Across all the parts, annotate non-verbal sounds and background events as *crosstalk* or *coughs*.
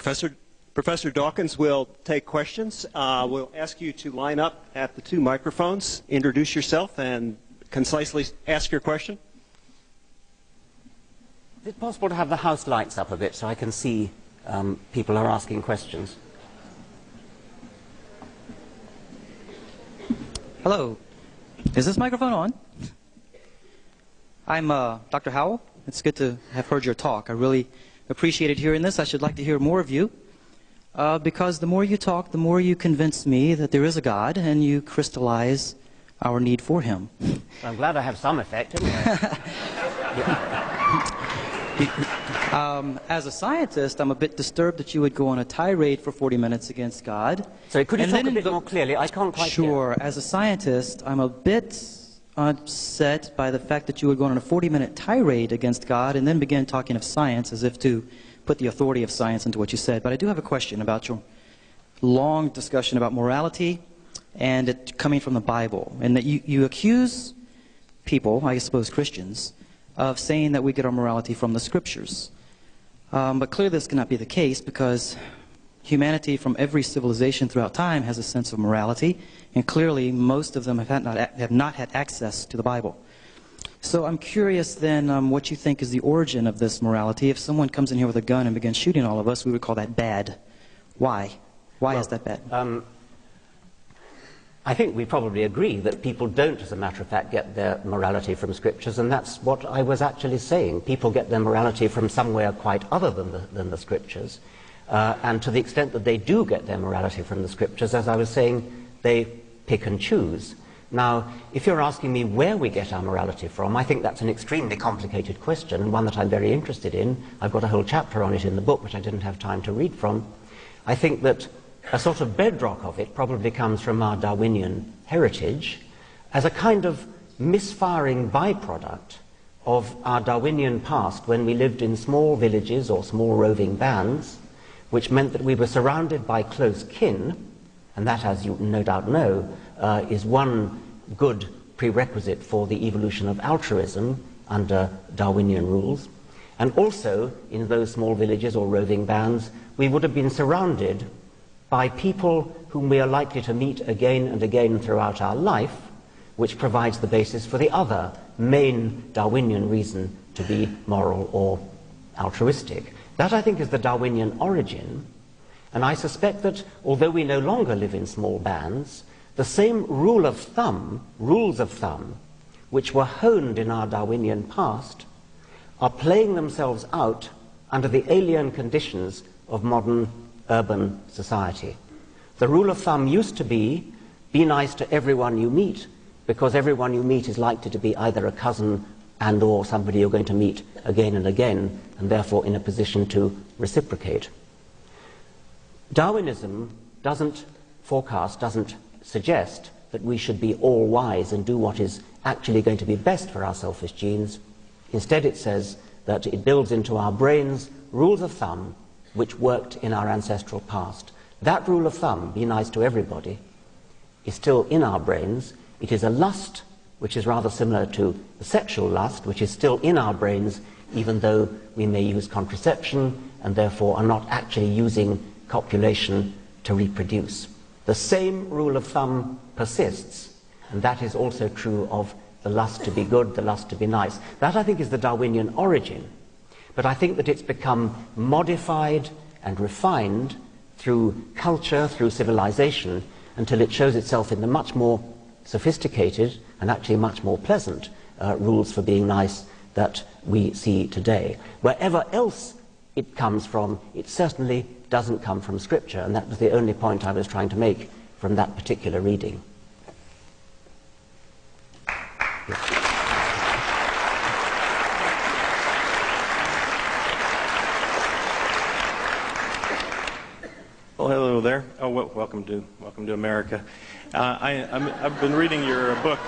Professor, Professor Dawkins will take questions. Uh, we'll ask you to line up at the two microphones, introduce yourself, and concisely ask your question. Is it possible to have the house lights up a bit so I can see um, people are asking questions? Hello. Is this microphone on? I'm uh, Dr. Howell. It's good to have heard your talk. I really appreciated hearing this. I should like to hear more of you. Uh, because the more you talk, the more you convince me that there is a God and you crystallize our need for Him. *laughs* I'm glad I have some effect anyway. *laughs* um, as a scientist, I'm a bit disturbed that you would go on a tirade for 40 minutes against God. So could you and talk a bit more clearly? I can't quite Sure. As a scientist, I'm a bit upset by the fact that you would go on a 40-minute tirade against God and then begin talking of science as if to put the authority of science into what you said. But I do have a question about your long discussion about morality and it coming from the Bible, and that you, you accuse people, I suppose Christians, of saying that we get our morality from the Scriptures. Um, but clearly this cannot be the case because humanity from every civilization throughout time has a sense of morality, and clearly most of them have, had not, have not had access to the Bible. So I'm curious then um, what you think is the origin of this morality. If someone comes in here with a gun and begins shooting all of us, we would call that bad. Why? Why Well, is that bad? Um, I think we probably agree that people don't, as a matter of fact, get their morality from scriptures, and that's what I was actually saying. People get their morality from somewhere quite other than the, than the scriptures. Uh, and to the extent that they do get their morality from the scriptures, as I was saying, they pick and choose. Now, if you're asking me where we get our morality from, I think that's an extremely complicated question and one that I'm very interested in. I've got a whole chapter on it in the book, which I didn't have time to read from. I think that a sort of bedrock of it probably comes from our Darwinian heritage as a kind of misfiring byproduct of our Darwinian past when we lived in small villages or small roving bands, which meant that we were surrounded by close kin, and that, as you no doubt know, uh, is one good prerequisite for the evolution of altruism under Darwinian rules. And also, in those small villages or roving bands, we would have been surrounded by people whom we are likely to meet again and again throughout our life, which provides the basis for the other main Darwinian reason to be moral or altruistic. That, I think, is the Darwinian origin. And I suspect that although we no longer live in small bands, the same rule of thumb, rules of thumb, which were honed in our Darwinian past, are playing themselves out under the alien conditions of modern urban society. The rule of thumb used to be be nice to everyone you meet, because everyone you meet is likely to be either a cousin and or somebody you're going to meet again and again, and therefore in a position to reciprocate. Darwinism doesn't forecast, doesn't suggest that we should be all wise and do what is actually going to be best for our selfish genes. Instead, it says that it builds into our brains rules of thumb which worked in our ancestral past. That rule of thumb, be nice to everybody, is still in our brains. It is a lust which is rather similar to the sexual lust, which is still in our brains, even though we may use contraception and therefore are not actually using copulation to reproduce. The same rule of thumb persists, and that is also true of the lust to be good, the lust to be nice. That, I think, is the Darwinian origin. But I think that it's become modified and refined through culture, through civilization, until it shows itself in the much more sophisticated and actually much more pleasant uh, rules for being nice that we see today. Wherever else it comes from, it certainly doesn't come from Scripture, and that was the only point I was trying to make from that particular reading. Well, hello there. Oh, well, welcome to welcome to America. Uh, I, have been reading your book.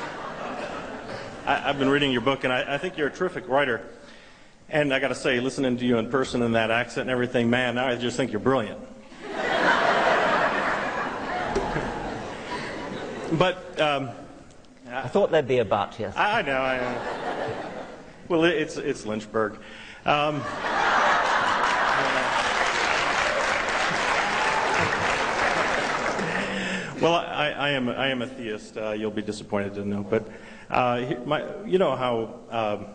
I, have been reading your book, and I, I, think you're a terrific writer. And I got to say, listening to you in person and that accent and everything, man, I just think you're brilliant. *laughs* but um, I thought there'd be a but, yes. I, I know. I, uh, well, it, it's it's Lynchburg. Um, *laughs* Well, I, I, am, I am a theist. Uh, you'll be disappointed to know. But uh, my, you know how um,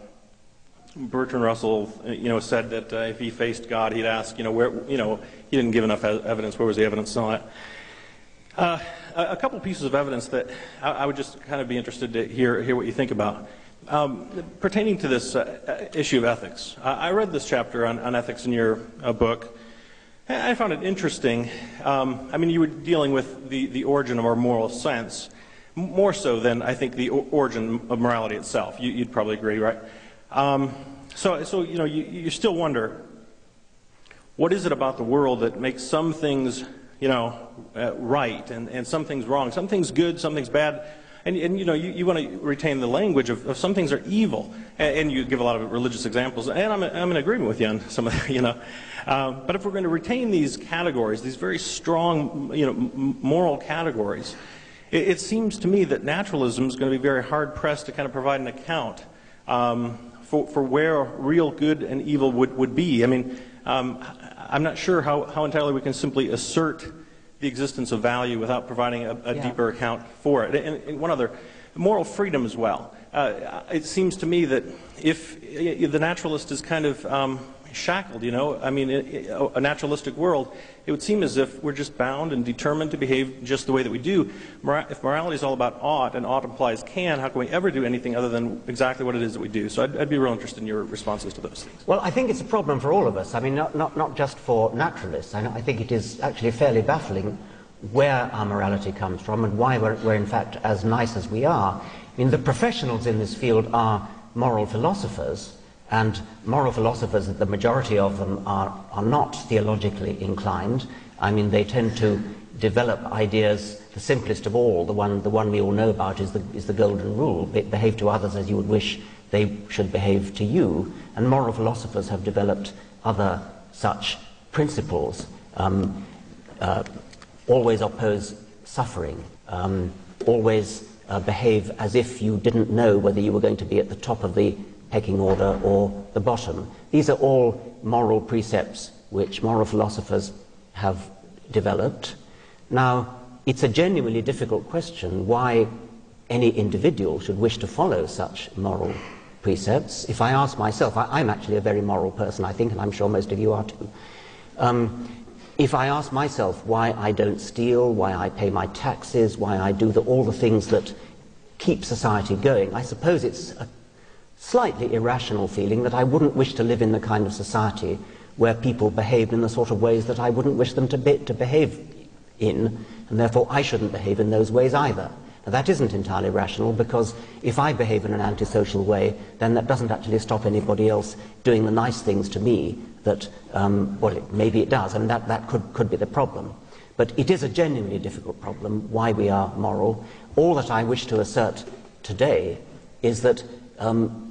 Bertrand Russell, you know, said that uh, if he faced God, he'd ask, you know, where, you know, he didn't give enough evidence. Where was the evidence all that? Uh, a, couple pieces of evidence that I, I would just kind of be interested to hear hear what you think about. Um, pertaining to this uh, issue of ethics, I I read this chapter on, on ethics in your uh, book. I found it interesting. Um, I mean, you were dealing with the, the origin of our moral sense, more so than I think the origin of morality itself. You, you'd probably agree, right? Um, so, so, you know, you, you still wonder what is it about the world that makes some things, you know, uh, right and, and some things wrong, some things good, some things bad. And, and you know, you, you want to retain the language of, of some things are evil. And, and you give a lot of religious examples. And I'm, I'm in agreement with you on some of the, *laughs* you know. Um, but if we're going to retain these categories, these very strong, you know, moral categories, it, it seems to me that naturalism is going to be very hard pressed to kind of provide an account um, for, for where real good and evil would, would be. I mean, um, I'm not sure how, how entirely we can simply assert the existence of value without providing a, a Yeah. deeper account for it. And, and one other, moral freedom as well. Uh, it seems to me that if, if the naturalist is kind of um, shackled, you know, I mean, a naturalistic world, it would seem as if we're just bound and determined to behave just the way that we do. If morality is all about ought, and ought implies can, how can we ever do anything other than exactly what it is that we do? So I'd, I'd be real interested in your responses to those things. Well, I think it's a problem for all of us. I mean, not, not, not just for naturalists. I, I think it is actually fairly baffling where our morality comes from and why we're, we're, in fact, as nice as we are. I mean, the professionals in this field are moral philosophers, and moral philosophers, the majority of them, are, are not theologically inclined. I mean, they tend to develop ideas, the simplest of all, the one, the one we all know about is the, is the golden rule be, behave to others as you would wish they should behave to you. And moral philosophers have developed other such principles. Um, uh, always oppose suffering, um, always uh, behave as if you didn't know whether you were going to be at the top of the pecking order or the bottom. These are all moral precepts which moral philosophers have developed. Now, it's a genuinely difficult question why any individual should wish to follow such moral precepts. If I ask myself, I, I'm actually a very moral person, I think, and I'm sure most of you are too. Um, if I ask myself why I don't steal, why I pay my taxes, why I do the, all the things that keep society going, I suppose it's a slightly irrational feeling that I wouldn't wish to live in the kind of society where people behaved in the sort of ways that I wouldn't wish them to, be, to behave in, and therefore I shouldn't behave in those ways either. Now, that isn't entirely rational because if I behave in an antisocial way, then that doesn't actually stop anybody else doing the nice things to me that, um, well, it, maybe it does, and that, that could, could be the problem. But it is a genuinely difficult problem why we are moral. All that I wish to assert today is that, um,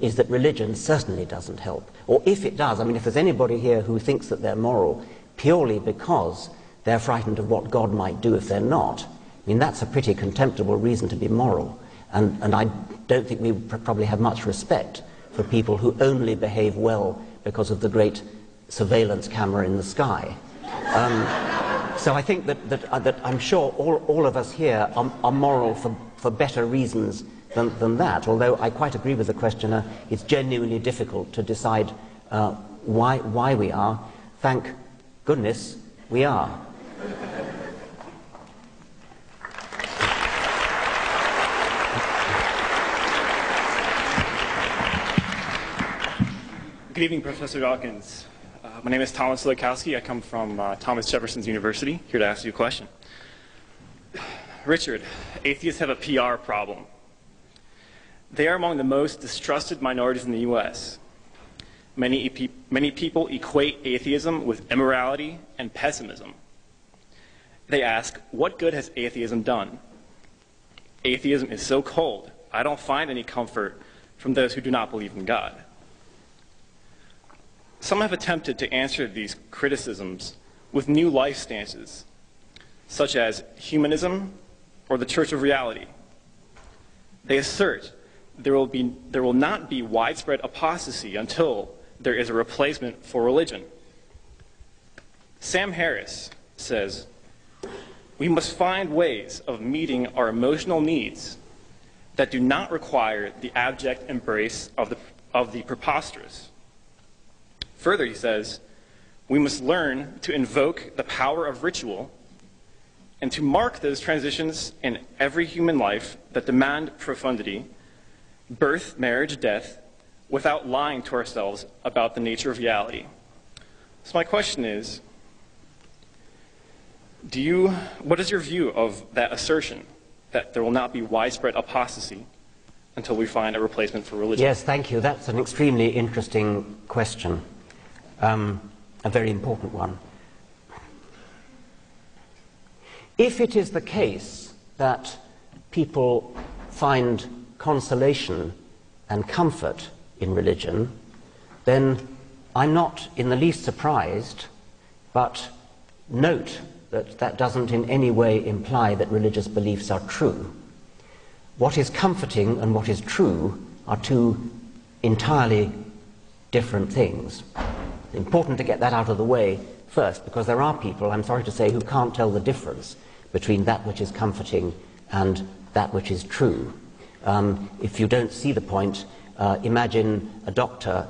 is that religion certainly doesn't help. Or if it does, I mean, if there's anybody here who thinks that they're moral purely because they're frightened of what God might do if they're not, I mean, that's a pretty contemptible reason to be moral. And, and I don't think we pr- probably have much respect for people who only behave well because of the great surveillance camera in the sky. Um, so I think that, that, uh, that I'm sure all, all of us here are, are moral for, for better reasons than, than that, although I quite agree with the questioner, it's genuinely difficult to decide uh, why, why we are. Thank goodness we are. Good evening, Professor Dawkins. Uh, my name is Thomas Lekowski. I come from uh, Thomas Jefferson's University, here to ask you a question. *sighs* Richard, atheists have a PR problem. They are among the most distrusted minorities in the U.S. Many, many people equate atheism with immorality and pessimism. They ask, what good has atheism done? Atheism is so cold, I don't find any comfort from those who do not believe in God. Some have attempted to answer these criticisms with new life stances, such as humanism or the Church of Reality. They assert there will, be, there will not be widespread apostasy until there is a replacement for religion. Sam Harris says, We must find ways of meeting our emotional needs that do not require the abject embrace of the, of the preposterous. Further, he says, we must learn to invoke the power of ritual and to mark those transitions in every human life that demand profundity, birth, marriage, death, without lying to ourselves about the nature of reality. So, my question is do you, what is your view of that assertion that there will not be widespread apostasy until we find a replacement for religion? Yes, thank you. That's an extremely interesting question, um, a very important one. If it is the case that people find consolation and comfort in religion, then I'm not in the least surprised, but note that that doesn't in any way imply that religious beliefs are true. What is comforting and what is true are two entirely different things. It's important to get that out of the way first, because there are people, I'm sorry to say, who can't tell the difference between that which is comforting and that which is true. Um, if you don't see the point, uh, imagine a doctor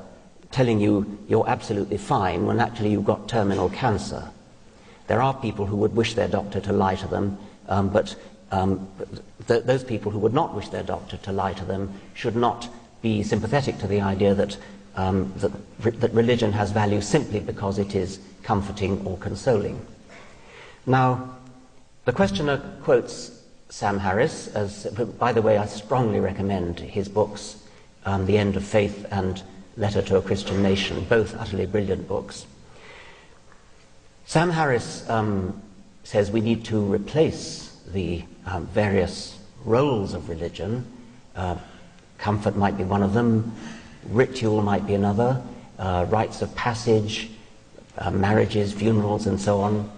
telling you you're absolutely fine when actually you've got terminal cancer. There are people who would wish their doctor to lie to them, um, but um, th- those people who would not wish their doctor to lie to them should not be sympathetic to the idea that, um, that, re- that religion has value simply because it is comforting or consoling. Now, the questioner quotes Sam Harris, as, by the way, I strongly recommend his books, um, The End of Faith and Letter to a Christian Nation, both utterly brilliant books. Sam Harris um, says we need to replace the um, various roles of religion. Uh, comfort might be one of them, ritual might be another, uh, rites of passage, uh, marriages, funerals, and so on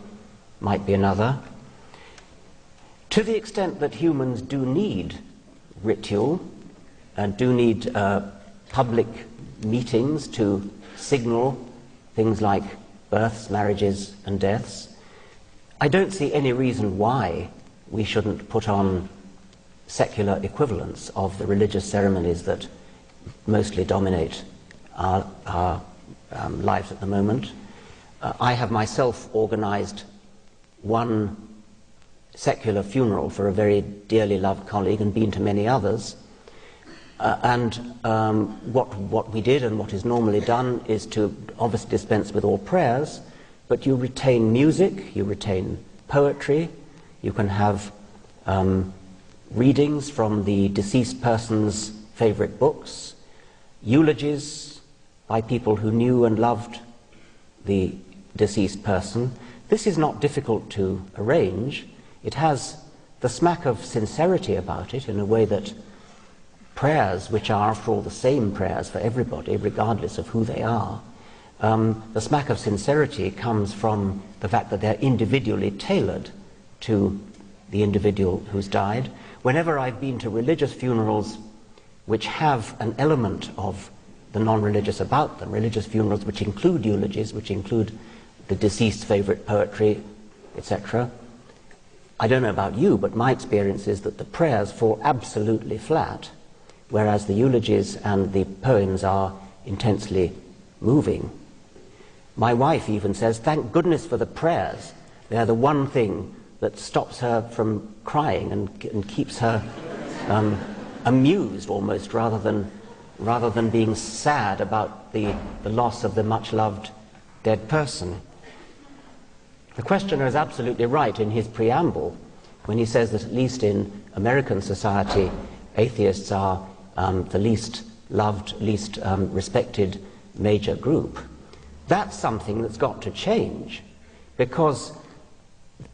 might be another. To the extent that humans do need ritual and do need uh, public meetings to signal things like births, marriages, and deaths. I don't see any reason why we shouldn't put on secular equivalents of the religious ceremonies that mostly dominate our, our um, lives at the moment. Uh, I have myself organized one secular funeral for a very dearly loved colleague and been to many others. Uh, and um, what, what we did and what is normally done is to obviously dispense with all prayers, but you retain music, you retain poetry, you can have um, readings from the deceased person's favorite books, eulogies by people who knew and loved the deceased person. This is not difficult to arrange. It has the smack of sincerity about it in a way that prayers, which are, after all, the same prayers for everybody, regardless of who they are, um, the smack of sincerity comes from the fact that they're individually tailored to the individual who's died. Whenever I've been to religious funerals which have an element of the non religious about them, religious funerals which include eulogies, which include the deceased's favorite poetry, etc., I don't know about you, but my experience is that the prayers fall absolutely flat whereas the eulogies and the poems are intensely moving. My wife even says, Thank goodness for the prayers. They're the one thing that stops her from crying and, and keeps her um, amused almost rather than, rather than being sad about the, the loss of the much loved dead person. The questioner is absolutely right in his preamble when he says that at least in American society, atheists are um, the least loved, least um, respected major group. That's something that's got to change because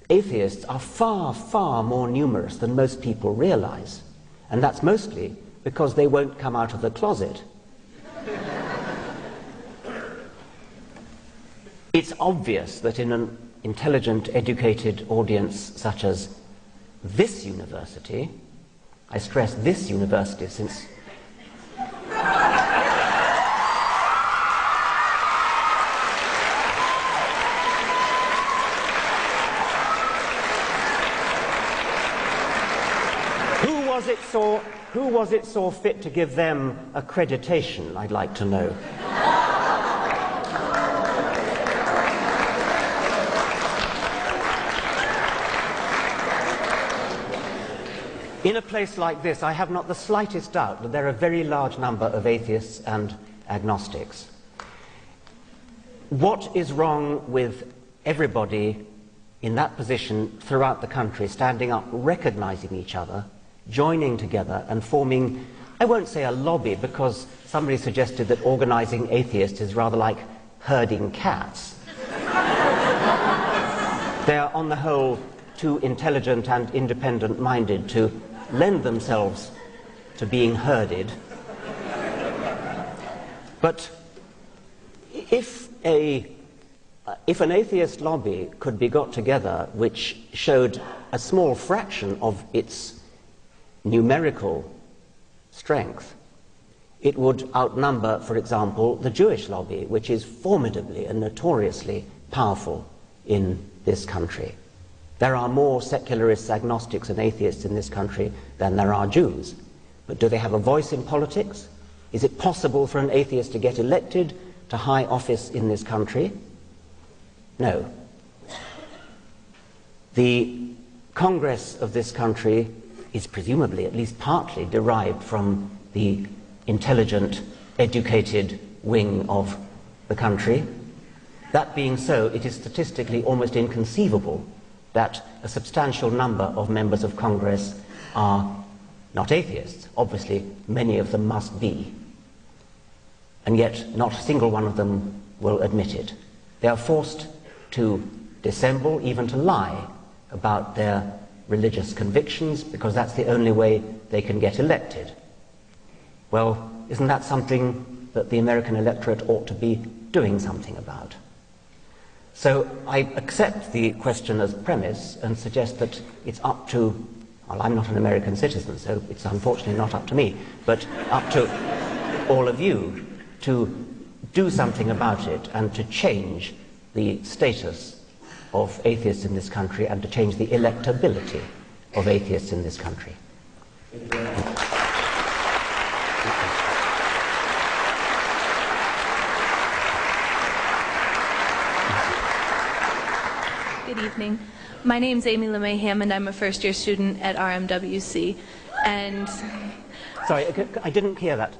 atheists are far, far more numerous than most people realize. And that's mostly because they won't come out of the closet. *laughs* it's obvious that in an intelligent, educated audience such as this university, I stress this university since. who was it saw who was it saw fit to give them accreditation i'd like to know In a place like this, I have not the slightest doubt that there are a very large number of atheists and agnostics. What is wrong with everybody in that position throughout the country, standing up, recognizing each other, joining together, and forming, I won't say a lobby, because somebody suggested that organizing atheists is rather like herding cats. *laughs* they are, on the whole, too intelligent and independent minded to lend themselves to being herded. But if, a, if an atheist lobby could be got together which showed a small fraction of its numerical strength, it would outnumber, for example, the Jewish lobby, which is formidably and notoriously powerful in this country. There are more secularists, agnostics, and atheists in this country than there are Jews. But do they have a voice in politics? Is it possible for an atheist to get elected to high office in this country? No. The Congress of this country is presumably, at least partly, derived from the intelligent, educated wing of the country. That being so, it is statistically almost inconceivable that a substantial number of members of Congress are not atheists. Obviously, many of them must be. And yet, not a single one of them will admit it. They are forced to dissemble, even to lie about their religious convictions, because that's the only way they can get elected. Well, isn't that something that the American electorate ought to be doing something about? So I accept the question as premise and suggest that it's up to, well, I'm not an American citizen, so it's unfortunately not up to me, but up to all of you to do something about it and to change the status of atheists in this country and to change the electability of atheists in this country. Evening. My name is Amy LeMay Hammond. I'm a first year student at RMWC. And Sorry, I didn't hear that.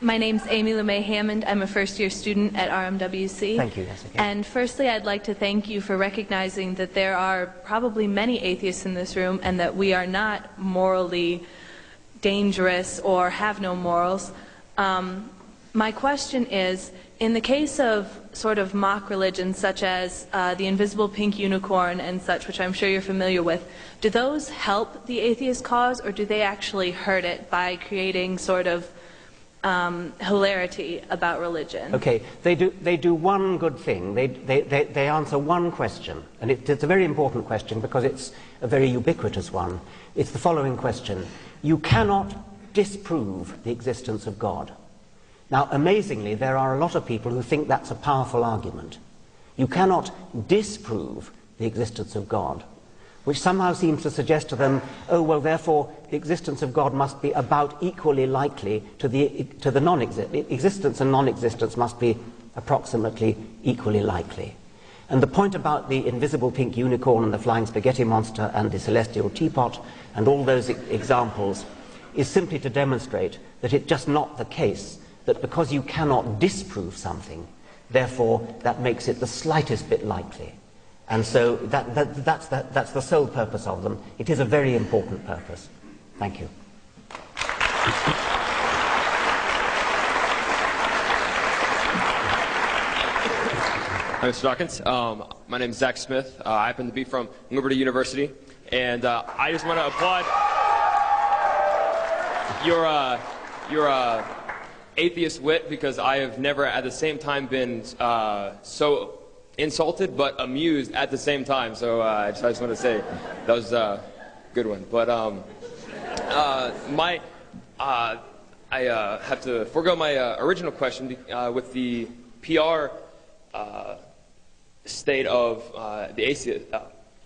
my name's Amy LeMay Hammond. I'm a first year student at RMWC. Thank you, yes, okay. And firstly, I'd like to thank you for recognizing that there are probably many atheists in this room and that we are not morally dangerous or have no morals. Um, my question is in the case of sort of mock religions such as uh, the invisible pink unicorn and such, which I'm sure you're familiar with, do those help the atheist cause or do they actually hurt it by creating sort of um, hilarity about religion? Okay, they do, they do one good thing. They, they, they, they answer one question, and it, it's a very important question because it's a very ubiquitous one. It's the following question You cannot disprove the existence of God. Now, amazingly, there are a lot of people who think that's a powerful argument. You cannot disprove the existence of God, which somehow seems to suggest to them, oh, well, therefore, the existence of God must be about equally likely to the, to the non existence and non existence must be approximately equally likely. And the point about the invisible pink unicorn and the flying spaghetti monster and the celestial teapot and all those e- examples is simply to demonstrate that it's just not the case that because you cannot disprove something, therefore that makes it the slightest bit likely. And so that, that, that's, that, that's the sole purpose of them. It is a very important purpose. Thank you. Hi, Mr. Dawkins. Um, my name is Zach Smith. Uh, I happen to be from Liberty University, and uh, I just want to applaud your uh, your uh, atheist wit because I have never at the same time been uh, so insulted but amused at the same time. So uh, I, just, just, want to say that was a good one. But um, my I have to forego my original question with the PR state of uh, the atheist, uh,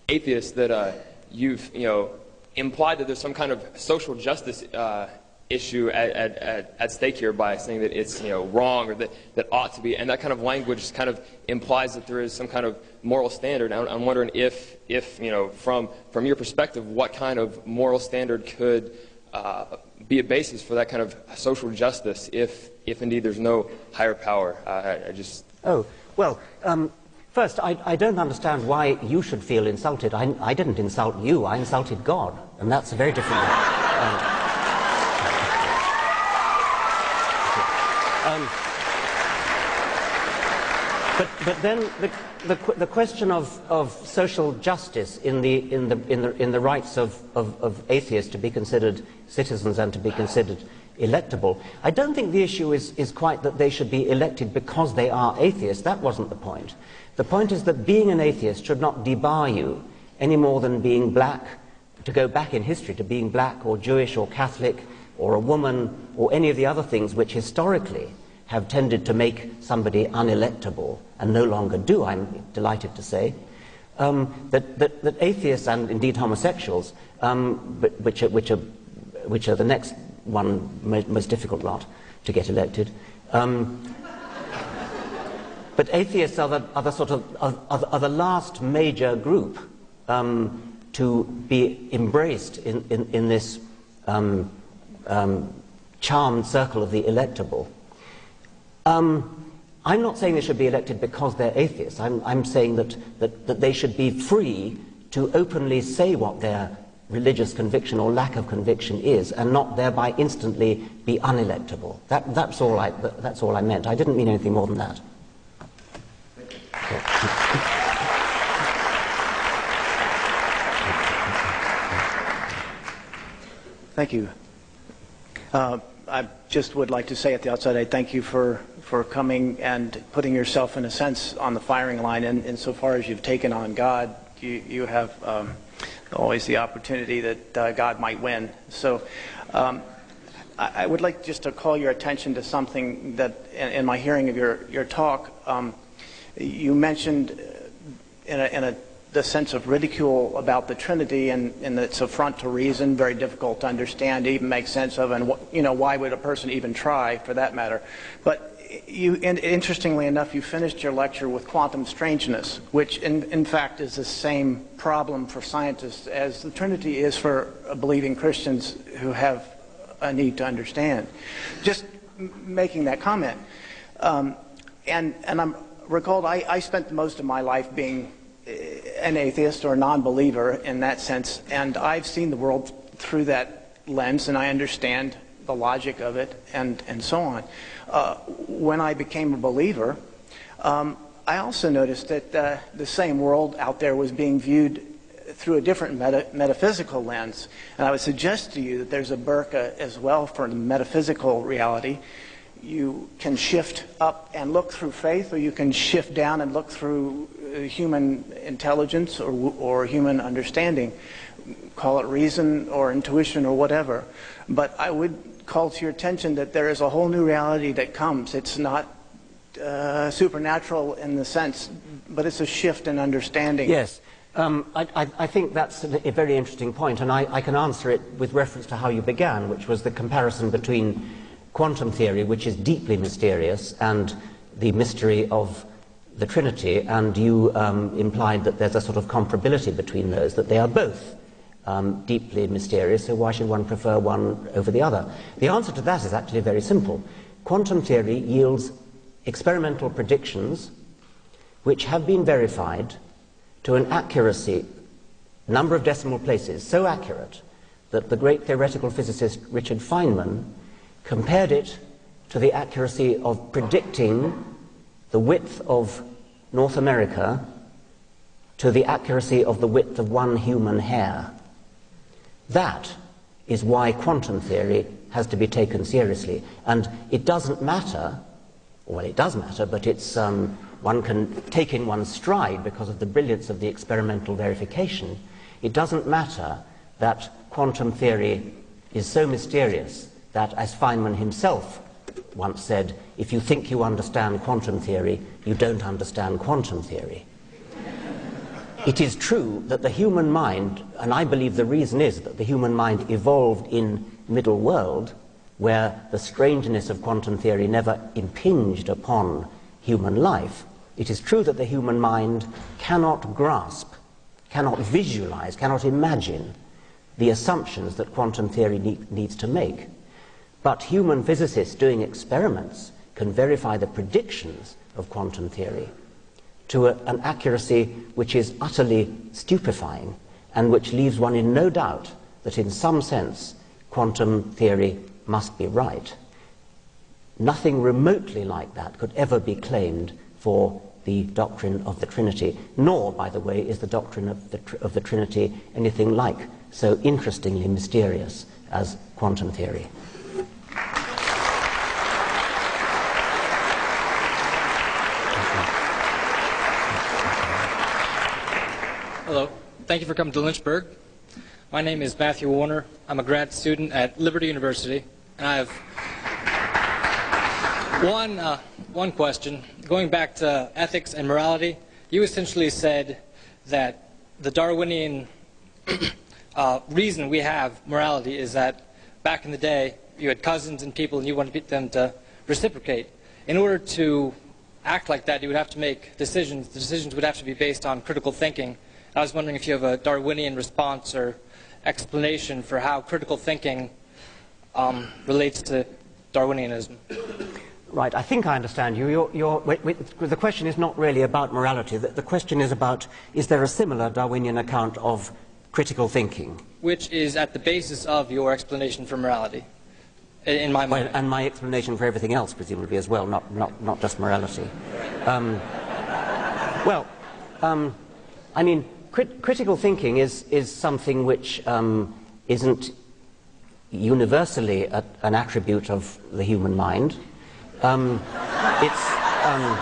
atheists that uh, you've you know imply that there's some kind of social justice uh, issue at, at, at, at, stake here by saying that it's you know wrong or that, that ought to be, and that kind of language kind of implies that there is some kind of moral standard. I'm, I'm wondering if, if you know from from your perspective, what kind of moral standard could uh, be a basis for that kind of social justice if if indeed there's no higher power? Uh, I, I, just oh well. Um, first, I, I, don't understand why you should feel insulted. I, I, didn't insult you. I insulted God, and that's a very different. *laughs* Um, but, but then the, the, the question of, of, social justice in the, in the, in the, in the rights of, of, of, atheists to be considered citizens and to be considered electable, I don't think the issue is, is quite that they should be elected because they are atheists. That wasn't the point. The point is that being an atheist should not debar you any more than being black, to go back in history to being black or Jewish or Catholic or a woman or any of the other things which historically have tended to make somebody unelectable and no longer do, I'm delighted to say, um, that, that, that, atheists and indeed homosexuals, um, which, are, which, are, which are the next one most, difficult lot to get elected, um, but atheists are the, are the sort of are, are, the last major group um, to be embraced in, in, in this um, um, charmed circle of the electable. Um, I'm not saying they should be elected because they're atheists. I'm, I'm saying that, that, that they should be free to openly say what their religious conviction or lack of conviction is and not thereby instantly be unelectable. That, that's, all I, that's all I meant. I didn't mean anything more than that. Thank you. Uh, I just would like to say at the outset, I thank you for, for coming and putting yourself, in a sense, on the firing line. And insofar as you've taken on God, you, you have um, always the opportunity that uh, God might win. So um, I, I, would like just to call your attention to something that, in, in my hearing of your, your talk, um, you mentioned in a, in a the sense of ridicule about the Trinity and, and its affront to reason, very difficult to understand, even make sense of, and you know why would a person even try, for that matter. But you, interestingly enough, you finished your lecture with quantum strangeness, which in, in fact is the same problem for scientists as the Trinity is for believing Christians who have a need to understand. Just making that comment. Um, and, and I'm recalled I, I spent most of my life being an atheist or a non-believer in that sense, and I've seen the world through that lens, and I understand the logic of it, and and so on. Uh, when I became a believer, um, I also noticed that uh, the same world out there was being viewed through a different meta metaphysical lens, and I would suggest to you that there's a burqa as well for metaphysical reality you can shift up and look through faith, or you can shift down and look through human intelligence or, or human understanding. Call it reason or intuition or whatever. But I would call to your attention that there is a whole new reality that comes. It's not uh, supernatural in the sense, but it's a shift in understanding. Yes. Um, I, I, I, think that's a, very interesting point, and I, I can answer it with reference to how you began, which was the comparison between quantum theory, which is deeply mysterious, and the mystery of the Trinity, and you um, implied that there's a sort of comparability between those, that they are both um, deeply mysterious, so why should one prefer one over the other? The answer to that is actually very simple. Quantum theory yields experimental predictions which have been verified to an accuracy, number of decimal places, so accurate that the great theoretical physicist Richard Feynman compared it to the accuracy of predicting the width of North America to the accuracy of the width of one human hair. That is why quantum theory has to be taken seriously. And it doesn't matter, well, it does matter, but it's, um, one can take in one's stride because of the brilliance of the experimental verification. It doesn't matter that quantum theory is so mysterious that, as Feynman himself once said, if you think you understand quantum theory, you don't understand quantum theory. it is true that the human mind, and I believe the reason is that the human mind evolved in middle world, where the strangeness of quantum theory never impinged upon human life. It is true that the human mind cannot grasp, cannot visualize, cannot imagine the assumptions that quantum theory need, needs to make. But human physicists doing experiments can verify the predictions of quantum theory to a, an accuracy which is utterly stupefying and which leaves one in no doubt that in some sense quantum theory must be right. Nothing remotely like that could ever be claimed for the doctrine of the Trinity, nor, by the way, is the doctrine of the, of the Trinity anything like so interestingly mysterious as quantum theory. Hello. Thank you for coming to Lynchburg. My name is Matthew Warner. I'm a grad student at Liberty University, and I have one, uh, one question. Going back to ethics and morality, you essentially said that the Darwinian *coughs* uh, reason we have morality is that back in the day, you had cousins and people, and you wanted them to reciprocate. In order to act like that, you would have to make decisions. The decisions would have to be based on critical thinking. I was wondering if you have a Darwinian response or explanation for how critical thinking um, relates to Darwinianism. Right, I think I understand you. You're, you're, wait, wait, the question is not really about morality. The, the, question is about is there a similar Darwinian account of critical thinking? Which is at the basis of your explanation for morality, in my mind. Well, and my explanation for everything else, presumably, as well, not, not, not just morality. Um, well, um, I mean, crit critical thinking is, is something which um, isn't universally a, an attribute of the human mind. Um, it's um,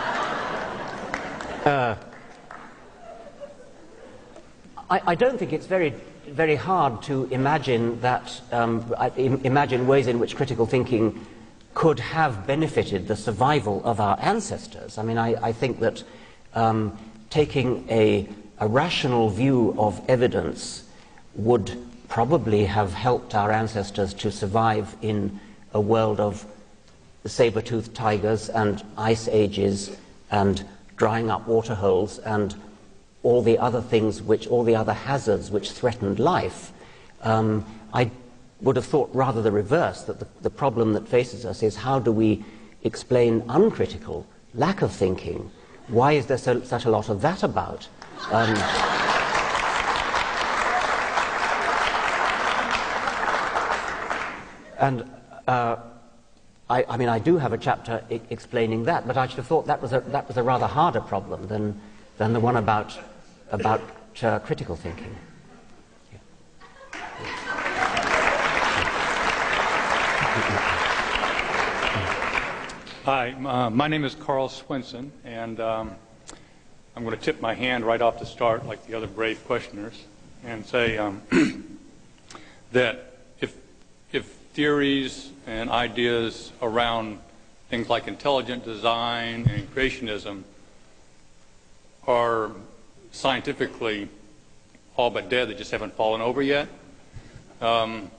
uh, I, I, don't think it's very very hard to imagine that um, imagine ways in which critical thinking could have benefited the survival of our ancestors. I mean, I, I think that um, taking a, a rational view of evidence would probably have helped our ancestors to survive in a world of saber-toothed tigers and ice ages and drying up waterholes and all the other things which, all the other hazards which threatened life. Um, I would have thought rather the reverse, that the, the problem that faces us is how do we explain uncritical lack of thinking? Why is there so, such a lot of that about? Um, and uh, I, I, mean, I do have a chapter I- explaining that, but I should have thought that was a, that was a rather harder problem than, than the one about, about uh, critical thinking. Hi, uh, my name is Carl Swinson, and um, I'm going to tip my hand right off the start, like the other brave questioners, and say um, *clears throat* that if, if theories and ideas around things like intelligent design and creationism are scientifically all but dead, they just haven't fallen over yet. Um,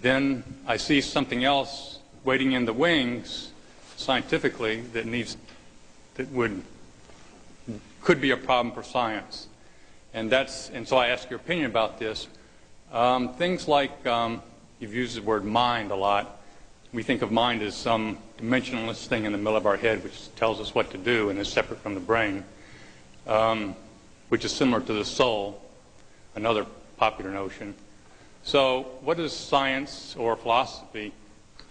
then I see something else waiting in the wings scientifically that needs that would could be a problem for science, and that's and so I ask your opinion about this. Um, things like um, you've used the word mind a lot. We think of mind as some dimensionless thing in the middle of our head which tells us what to do and is separate from the brain um, which is similar to the soul, another popular notion. So, what does science or philosophy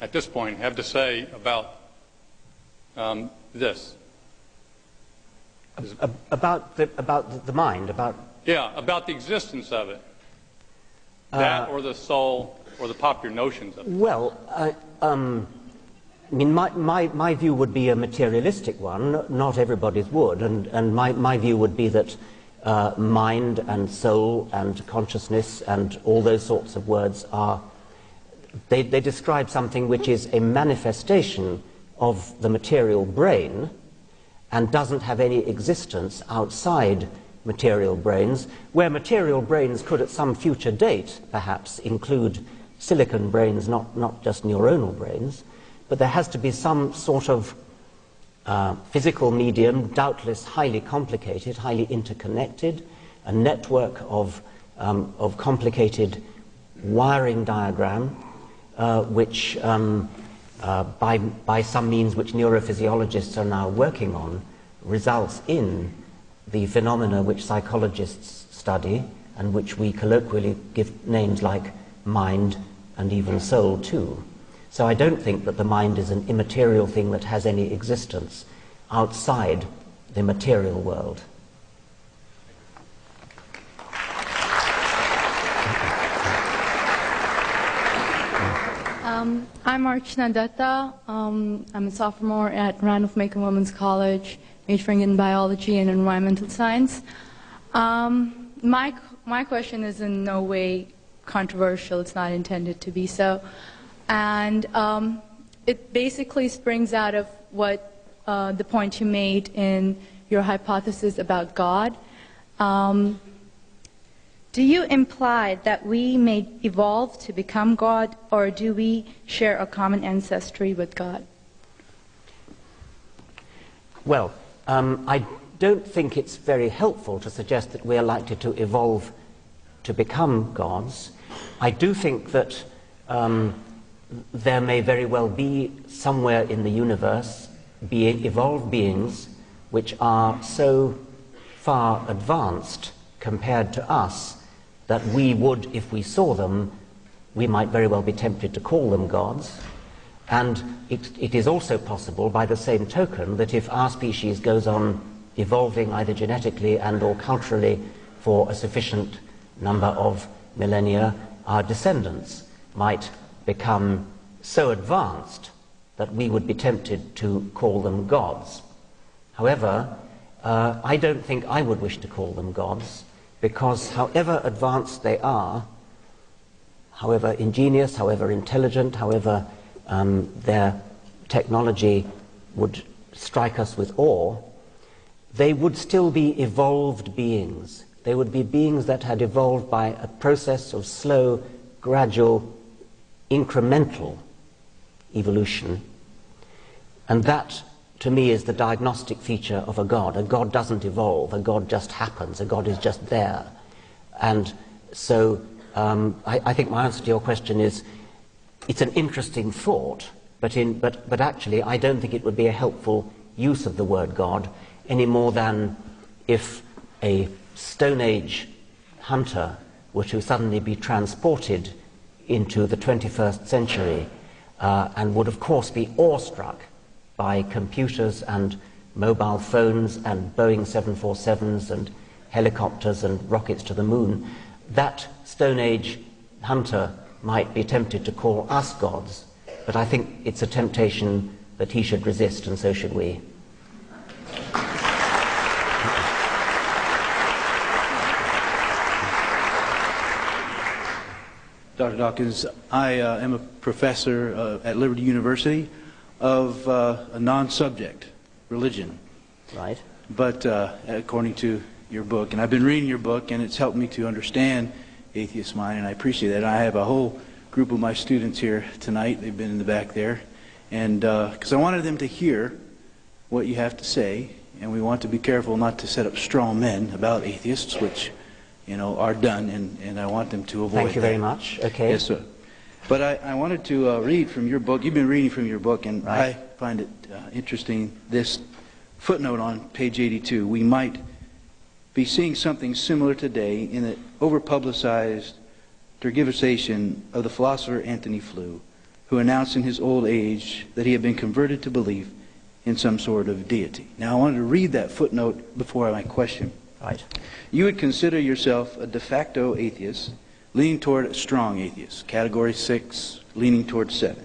at this point have to say about um, this? About the, about the mind, about. Yeah, about the existence of it. That uh, or the soul or the popular notions of it. Well, uh, um, I mean, my, my, my view would be a materialistic one. Not everybody's would. And, and my, my view would be that uh, mind and soul and consciousness and all those sorts of words are, they, they describe something which is a manifestation of the material brain and doesn't have any existence outside material brains, where material brains could at some future date perhaps include silicon brains, not, not just neuronal brains, but there has to be some sort of uh, physical medium, doubtless highly complicated, highly interconnected, a network of, um, of complicated wiring diagram, uh, which um, uh, by, by some means which neurophysiologists are now working on, results in the phenomena which psychologists study and which we colloquially give names like mind and even soul too. So I don't think that the mind is an immaterial thing that has any existence outside the material world. Um, I'm Archana Dutta. Um, I'm a sophomore at Randolph-Macon Women's College, majoring in biology and environmental science. Um, my, my question is in no way controversial. It's not intended to be so. And um, it basically springs out of what uh, the point you made in your hypothesis about God. Um, do you imply that we may evolve to become God, or do we share a common ancestry with God? Well, um, I don't think it's very helpful to suggest that we are likely to evolve to become gods. I do think that um, there may very well be somewhere in the universe being, evolved beings which are so far advanced compared to us that we would, if we saw them, we might very well be tempted to call them gods. And it, it is also possible, by the same token, that if our species goes on evolving either genetically and or culturally for a sufficient number of millennia, our descendants might become so advanced that we would be tempted to call them gods. However, uh, I don't think I would wish to call them gods because however advanced they are, however ingenious, however intelligent, however um, their technology would strike us with awe, they would still be evolved beings. They would be beings that had evolved by a process of slow, gradual, incremental evolution. And that to me, is the diagnostic feature of a God. A God doesn't evolve, a God just happens, a God is just there. And so um, I, I, think my answer to your question is it's an interesting thought, but, in, but, but actually I don't think it would be a helpful use of the word God any more than if a Stone Age hunter were to suddenly be transported into the 21st century uh, and would, of course, be awestruck by computers and mobile phones and Boeing 747s and helicopters and rockets to the moon, that Stone Age hunter might be tempted to call us gods, but I think it's a temptation that he should resist, and so should we. Dr. Dawkins, I uh, am a professor uh, at Liberty University of uh, a non-subject, religion. Right. But uh, according to your book, and I've been reading your book, and it's helped me to understand atheist mind, and I appreciate that. I have a whole group of my students here tonight. They've been in the back there, and because uh, I wanted them to hear what you have to say, and we want to be careful not to set up strong men about atheists, which you know are done, and, and I want them to avoid. Thank you that. very much. Okay. Yes, sir. But I, I wanted to uh, read from your book. You've been reading from your book, and right. I find it uh, interesting. This footnote on page 82 we might be seeing something similar today in the overpublicized tergiversation of the philosopher Antony Flew, who announced in his old age that he had been converted to belief in some sort of deity. Now, I wanted to read that footnote before my question. Right. You would consider yourself a de facto atheist leaning toward strong atheist, category six, leaning toward seven.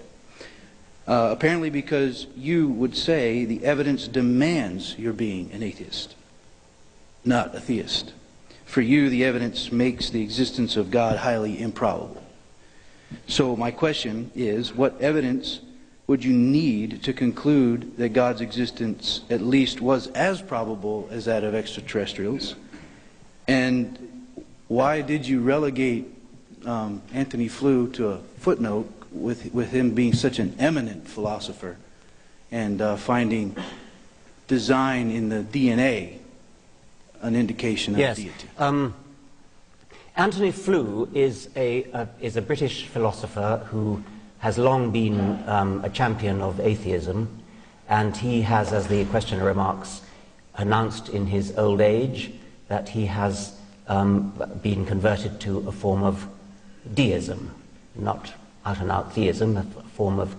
Uh, apparently, because you would say the evidence demands your being an atheist, not a theist. For you, the evidence makes the existence of God highly improbable. So, my question is what evidence would you need to conclude that God's existence at least was as probable as that of extraterrestrials? And why did you relegate um, Antony Flew to a footnote with, with him being such an eminent philosopher and uh, finding design in the DNA an indication of yes. deity? Um, Antony Flew is a, a, is a British philosopher who has long been um, a champion of atheism, and he has, as the questioner remarks, announced in his old age that he has um, been converted to a form of deism, not out and out theism, a form of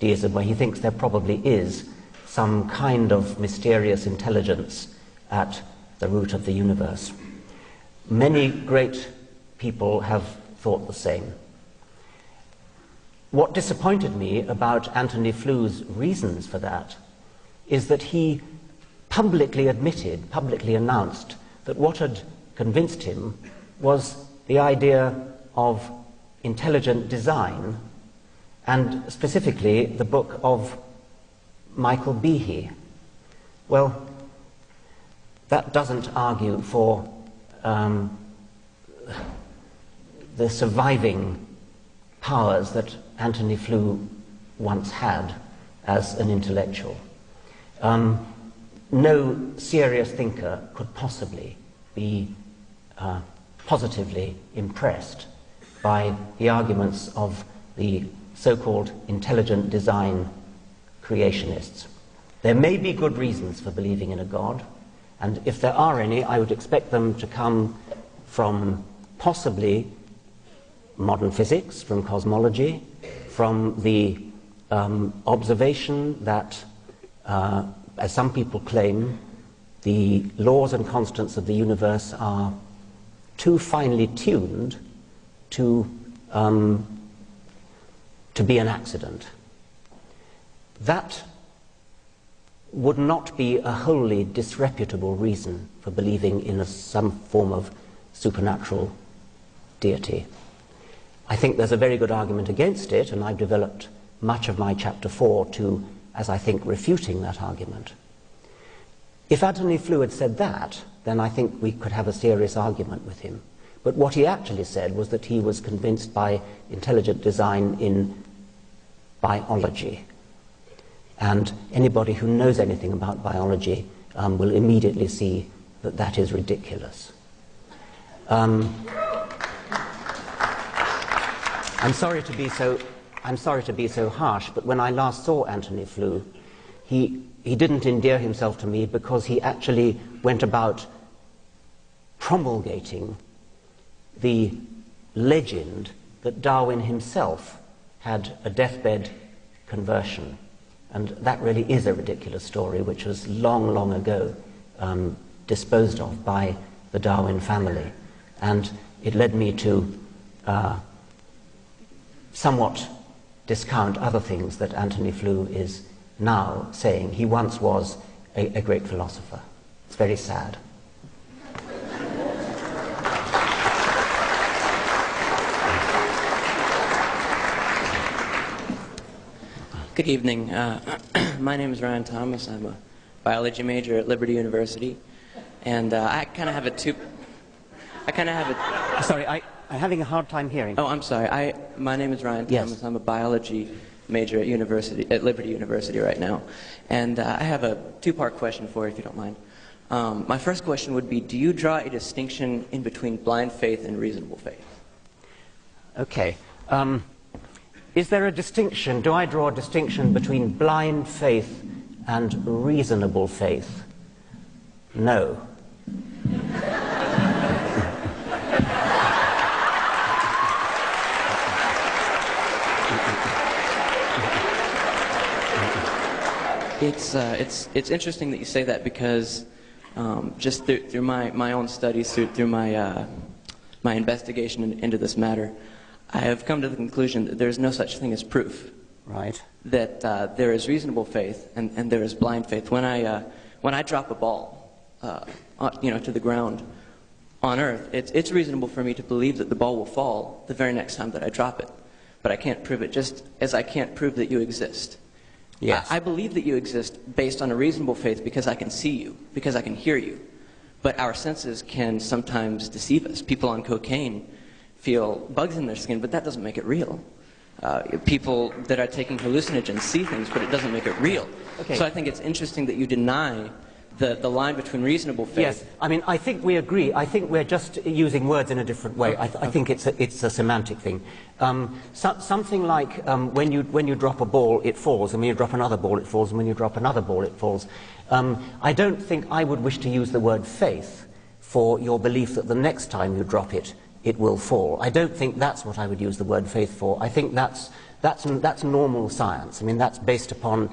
deism where he thinks there probably is some kind of mysterious intelligence at the root of the universe. Many great people have thought the same. What disappointed me about Antony Flew's reasons for that is that he publicly admitted, publicly announced, that what had convinced him was the idea of intelligent design and specifically the book of Michael Behe. Well, that doesn't argue for um, the surviving powers that Antony Flew once had as an intellectual. Um, no serious thinker could possibly be uh, positively impressed by the arguments of the so called intelligent design creationists. There may be good reasons for believing in a God, and if there are any, I would expect them to come from possibly modern physics, from cosmology, from the um, observation that, uh, as some people claim, the laws and constants of the universe are too finely tuned to, um, to be an accident. That would not be a wholly disreputable reason for believing in a, some form of supernatural deity. I think there's a very good argument against it, and I've developed much of my chapter 4 to, as I think, refuting that argument. If Antony Flew had said that, then I think we could have a serious argument with him. But what he actually said was that he was convinced by intelligent design in biology. And anybody who knows anything about biology um, will immediately see that that is ridiculous. Um, I'm sorry to be so. I'm sorry to be so harsh, but when I last saw Antony Flew, he, he didn't endear himself to me because he actually went about promulgating the legend that Darwin himself had a deathbed conversion. And that really is a ridiculous story, which was long, long ago um, disposed of by the Darwin family. And it led me to uh, somewhat discount other things that Antony Flew is now saying. He once was a, a great philosopher. It's very sad. Good evening. Uh, *clears throat* my name is Ryan Thomas. I'm a biology major at Liberty University, and uh, I kind of have a two. I kind of have a. Sorry, I, I'm having a hard time hearing. Oh, I'm sorry. I my name is Ryan Yes. Thomas. I'm a biology major at University at Liberty University right now, and uh, I have a two-part question for you, if you don't mind. Um, my first question would be: Do you draw a distinction in between blind faith and reasonable faith? Okay. Um, is there a distinction? Do I draw a distinction between blind faith and reasonable faith? No. It's, uh, it's, it's interesting that you say that because um, just through, through my, my own studies, through, through my, uh, my investigation into this matter, I have come to the conclusion that there is no such thing as proof. Right. That uh, there is reasonable faith and, and there is blind faith. When I, uh, when I drop a ball uh, you know, to the ground on Earth, it's, it's reasonable for me to believe that the ball will fall the very next time that I drop it. But I can't prove it, just as I can't prove that you exist. Yes. I, I believe that you exist based on a reasonable faith because I can see you, because I can hear you. but our senses can sometimes deceive us. People on cocaine feel bugs in their skin, but that doesn't make it real. Uh, people that are taking hallucinogens see things, but it doesn't make it real. Okay. So I think it's interesting that you deny the, the line between reasonable faith. Yes, I mean, I think we agree. I think we're just using words in a different way. I, th- I think it's a, it's a semantic thing. Um, so, something like um, when, you, when you drop a ball, it falls, and when you drop another ball, it falls, and when you drop another ball, it falls. Um, I don't think I would wish to use the word faith for your belief that the next time you drop it, it will fall. I don't think that's what I would use the word faith for. I think that's, that's, that's normal science. I mean, that's based upon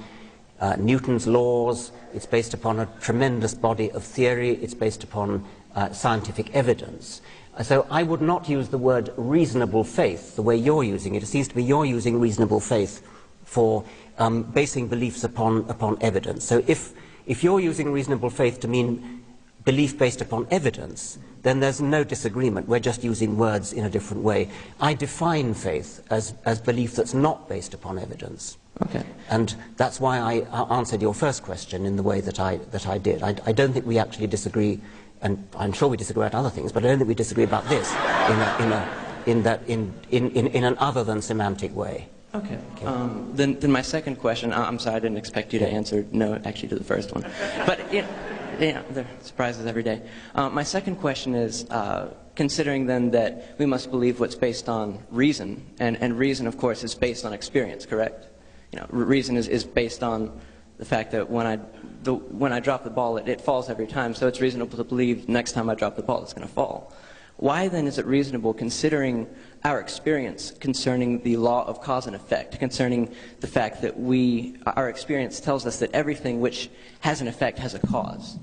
uh, Newton's laws, it's based upon a tremendous body of theory, it's based upon uh, scientific evidence. Uh, so I would not use the word reasonable faith the way you're using it. It seems to me you're using reasonable faith for um, basing beliefs upon, upon evidence. So if, if you're using reasonable faith to mean belief based upon evidence, then there's no disagreement. We're just using words in a different way. I define faith as, as belief that's not based upon evidence. Okay. And that's why I uh, answered your first question in the way that I, that I did. I, I don't think we actually disagree, and I'm sure we disagree about other things, but I don't think we disagree about this in, a, in, a, in, that, in, in, in, in an other than semantic way. Okay. Um, then, then my second question, I- I'm sorry, I didn't expect you to answer no, actually, to the first one. But, you know, know there are surprises every day. Uh, my second question is, uh, considering then that we must believe what's based on reason, and, and reason, of course, is based on experience, correct? You know, reason is, is based on the fact that when I, the, when I drop the ball, it, it falls every time, so it's reasonable to believe next time I drop the ball, it's going to fall. Why then is it reasonable, considering our experience concerning the law of cause and effect, concerning the fact that we, our experience tells us that everything which has an effect has a cause?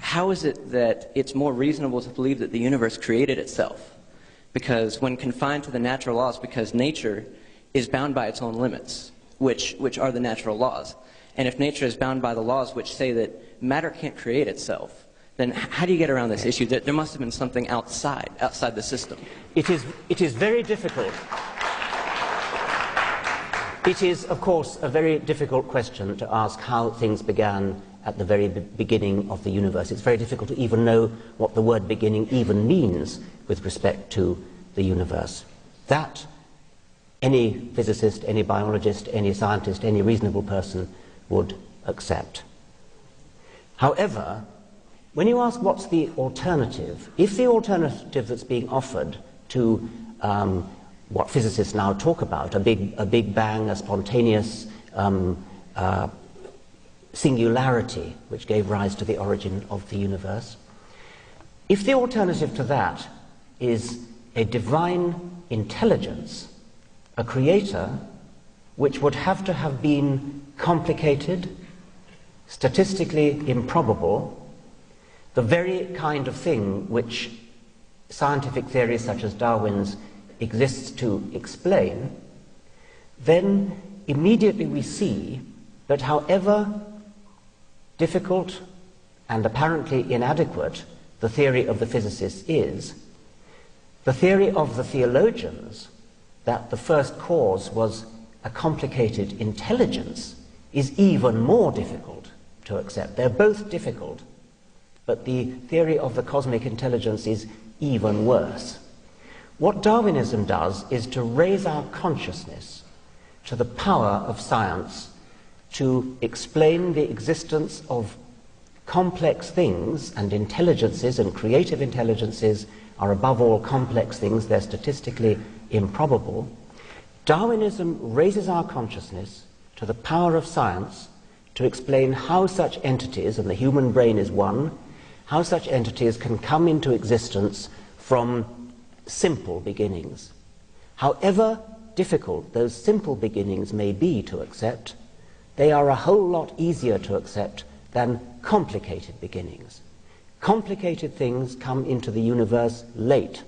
How is it that it's more reasonable to believe that the universe created itself? Because when confined to the natural laws, because nature is bound by its own limits, which, which are the natural laws. And if nature is bound by the laws which say that matter can't create itself, then how do you get around this issue? That there must have been something outside, outside the system. It is, it is very difficult. It is, of course, a very difficult question to ask how things began at the very beginning of the universe. It's very difficult to even know what the word beginning even means with respect to the universe. That any physicist, any biologist, any scientist, any reasonable person would accept. However, when you ask what's the alternative, if the alternative that's being offered to um, what physicists now talk about, a big, a big bang, a spontaneous um, uh, singularity which gave rise to the origin of the universe, if the alternative to that is a divine intelligence, a creator which would have to have been complicated, statistically improbable, the very kind of thing which scientific theories such as Darwin's exists to explain, then immediately we see that however difficult and apparently inadequate the theory of the physicists is, the theory of the theologians that the first cause was a complicated intelligence is even more difficult to accept. They're both difficult, but the theory of the cosmic intelligence is even worse. What Darwinism does is to raise our consciousness to the power of science to explain the existence of complex things, and intelligences and creative intelligences are above all complex things, they're statistically improbable. Darwinism raises our consciousness to the power of science to explain how such entities, and the human brain is one, how such entities can come into existence from simple beginnings. However difficult those simple beginnings may be to accept, they are a whole lot easier to accept than complicated beginnings. Complicated things come into the universe late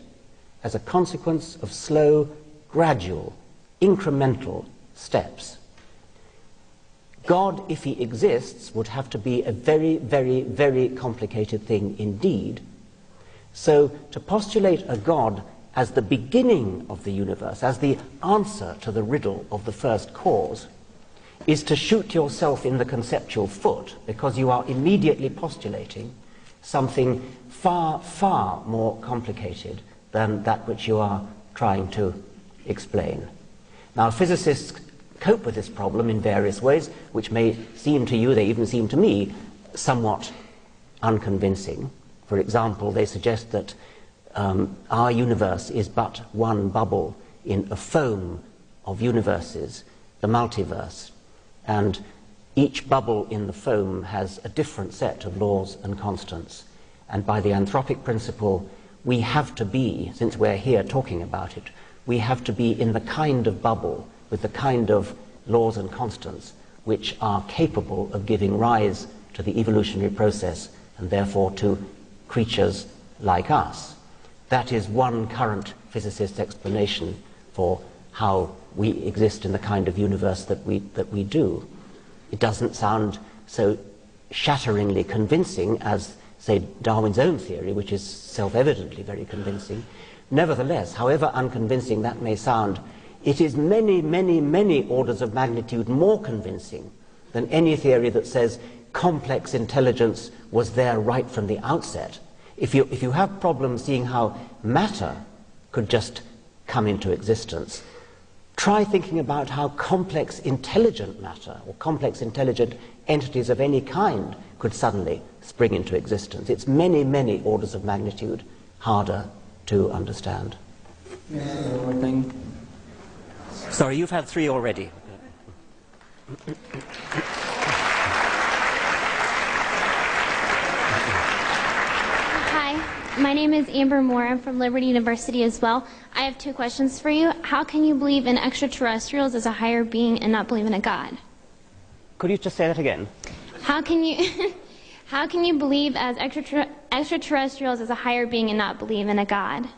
as a consequence of slow, gradual, incremental steps. God, if he exists, would have to be a very, very, very complicated thing indeed. So to postulate a God as the beginning of the universe, as the answer to the riddle of the first cause, is to shoot yourself in the conceptual foot because you are immediately postulating something far, far more complicated than that which you are trying to explain. Now, physicists cope with this problem in various ways, which may seem to you, they even seem to me, somewhat unconvincing. For example, they suggest that um, our universe is but one bubble in a foam of universes, the multiverse. And each bubble in the foam has a different set of laws and constants. And by the anthropic principle, we have to be, since we're here talking about it, we have to be in the kind of bubble with the kind of laws and constants which are capable of giving rise to the evolutionary process and therefore to creatures like us. That is one current physicist's explanation for how we exist in the kind of universe that we, that we do. It doesn't sound so shatteringly convincing as, say, Darwin's own theory, which is self evidently very convincing. Nevertheless, however unconvincing that may sound, it is many, many, many orders of magnitude more convincing than any theory that says complex intelligence was there right from the outset. If you, if you have problems seeing how matter could just come into existence, try thinking about how complex intelligent matter or complex intelligent entities of any kind could suddenly spring into existence. It's many, many orders of magnitude harder to understand. One more thing. Sorry, you've had three already. Hi, my name is Amber Moore. I'm from Liberty University as well. I have two questions for you. How can you believe in extraterrestrials as a higher being and not believe in a God? Could you just say that again? How can you *laughs* how can you believe as extraterrestrials as a higher being and not believe in a God?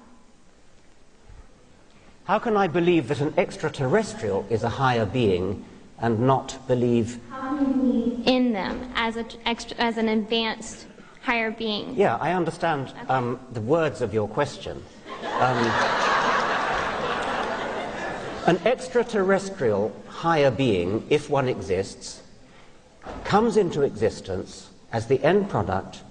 How can I believe that an extraterrestrial is a higher being and not believe? In them as a as an advanced higher being. Yeah, I understand um, the words of your question. Um, an extraterrestrial higher being, if one exists, comes into existence as the end product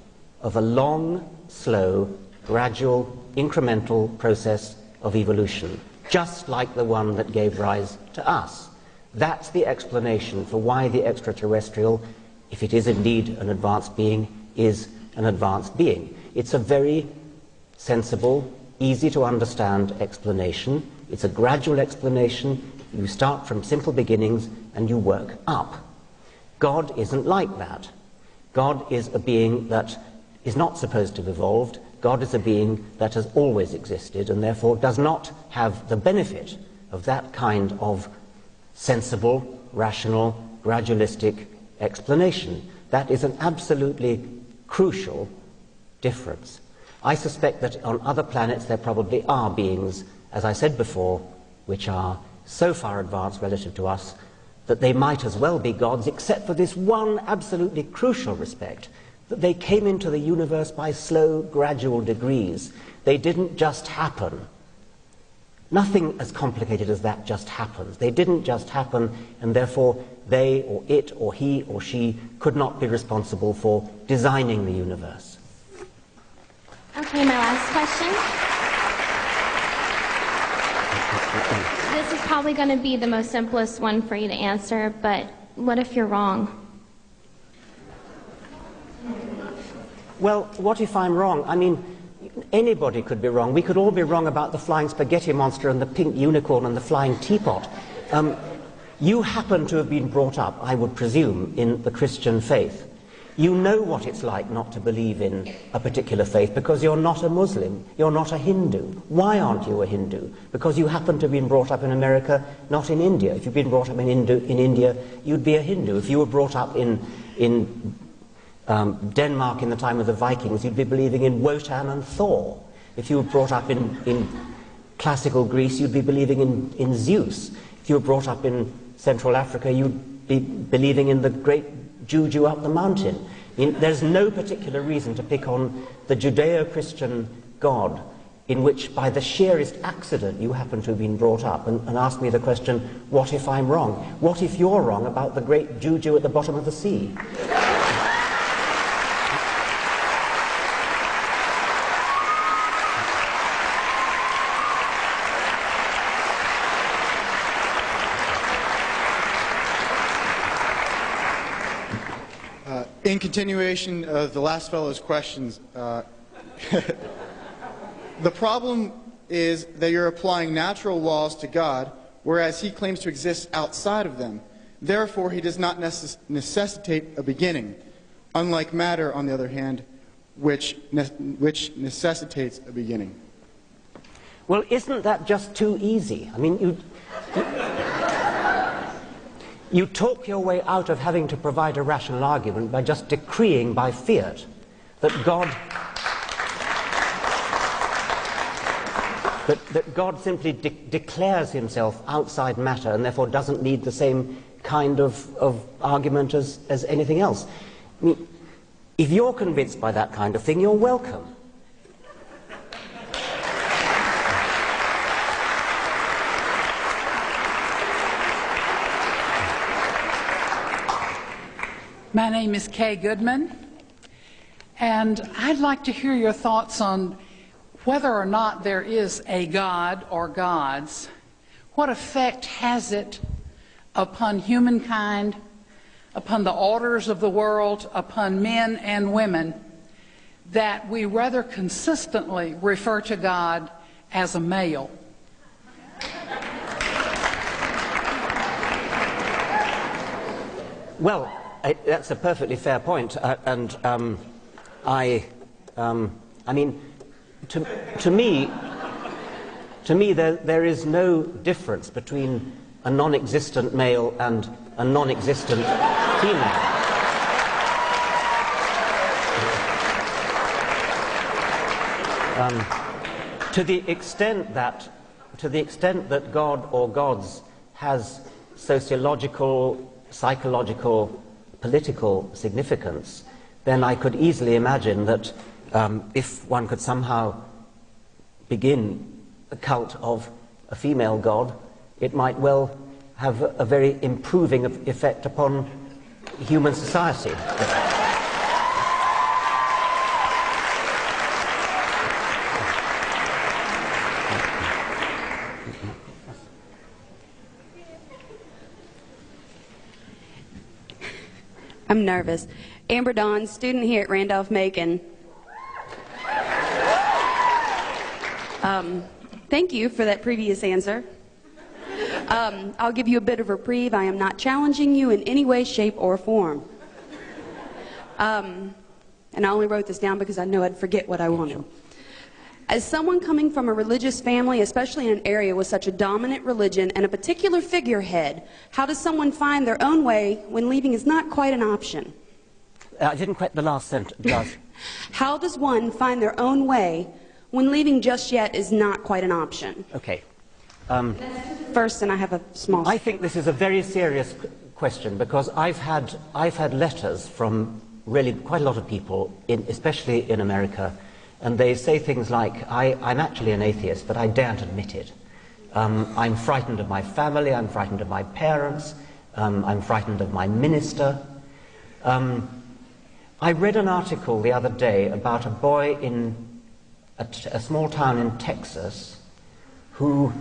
of a long, slow, gradual, incremental process of evolution, just like the one that gave rise to us. That's the explanation for why the extraterrestrial, if it is indeed an advanced being, is an advanced being. It's a very sensible, easy to understand explanation. It's a gradual explanation. You start from simple beginnings and you work up. God isn't like that. God is a being that is not supposed to have evolved. God is a being that has always existed and therefore does not have the benefit of that kind of sensible, rational, gradualistic explanation. That is an absolutely crucial difference. I suspect that on other planets there probably are beings, as I said before, which are so far advanced relative to us that they might as well be gods, except for this one absolutely crucial respect that they came into the universe by slow, gradual degrees. They didn't just happen. Nothing as complicated as that just happens. They didn't just happen, and therefore they or it or he or she could not be responsible for designing the universe. Okay, my last question. This is probably going to be the most simplest one for you to answer, but what if you're wrong? Well, what if I'm wrong? I mean, anybody could be wrong. We could all be wrong about the flying spaghetti monster and the pink unicorn and the flying teapot. Um, you happen to have been brought up, I would presume, in the Christian faith. You know what it's like not to believe in a particular faith because you're not a Muslim, you're not a Hindu. Why aren't you a Hindu? Because you happen to have been brought up in America, not in India. If you'd been brought up in, in India, you'd be a Hindu. If you were brought up in, in um, Denmark in the time of the Vikings, you'd be believing in Wotan and Thor. If you were brought up in, in classical Greece, you'd be believing in, in Zeus. If you were brought up in Central Africa, you'd be believing in the great Juju up the mountain. I mean, there's no particular reason to pick on the Judeo Christian God in which, by the sheerest accident, you happen to have been brought up and, and ask me the question, what if I'm wrong? What if you're wrong about the great Juju at the bottom of the sea? In continuation of the last fellow's questions, uh, *laughs* the problem is that you're applying natural laws to God, whereas He claims to exist outside of them. Therefore, He does not necess- necessitate a beginning, unlike matter, on the other hand, which, ne- which necessitates a beginning. Well, isn't that just too easy? I mean, you, you talk your way out of having to provide a rational argument by just decreeing by fiat that God that, that God simply de- declares himself outside matter and therefore doesn't need the same kind of, of argument as, as anything else. I mean, if you're convinced by that kind of thing, you're welcome. My name is Kay Goodman, and I'd like to hear your thoughts on whether or not there is a God or gods. What effect has it upon humankind, upon the orders of the world, upon men and women, that we rather consistently refer to God as a male? Well, That's a perfectly fair point, uh, and um, I, um, I mean, to, to me, to me, there, there is no difference between a non-existent male and a non-existent female. Um, to the extent that, to the extent that God or gods has sociological, psychological, political significance, then I could easily imagine that um, if one could somehow begin a cult of a female god, it might well have a, very improving effect upon human society. I'm nervous. Amber Dawn, student here at Randolph Macon. Um, thank you for that previous answer. Um, I'll give you a bit of reprieve. I am not challenging you in any way, shape, or form. Um, and I only wrote this down because I knew I'd forget what I wanted. As someone coming from a religious family, especially in an area with such a dominant religion and a particular figurehead, how does someone find their own way when leaving is not quite an option? Uh, I didn't quite the last sentence. *laughs* how does one find their own way when leaving just yet is not quite an option? Okay. Um, First, and I have a small. I think this is a very serious question because I've had, I've had letters from really quite a lot of people, in, especially in America, and they say things like, I, am actually an atheist, but I daren't admit it. Um, I'm frightened of my family, I'm frightened of my parents, um, I'm frightened of my minister. Um, I read an article the other day about a boy in a, a small town in Texas who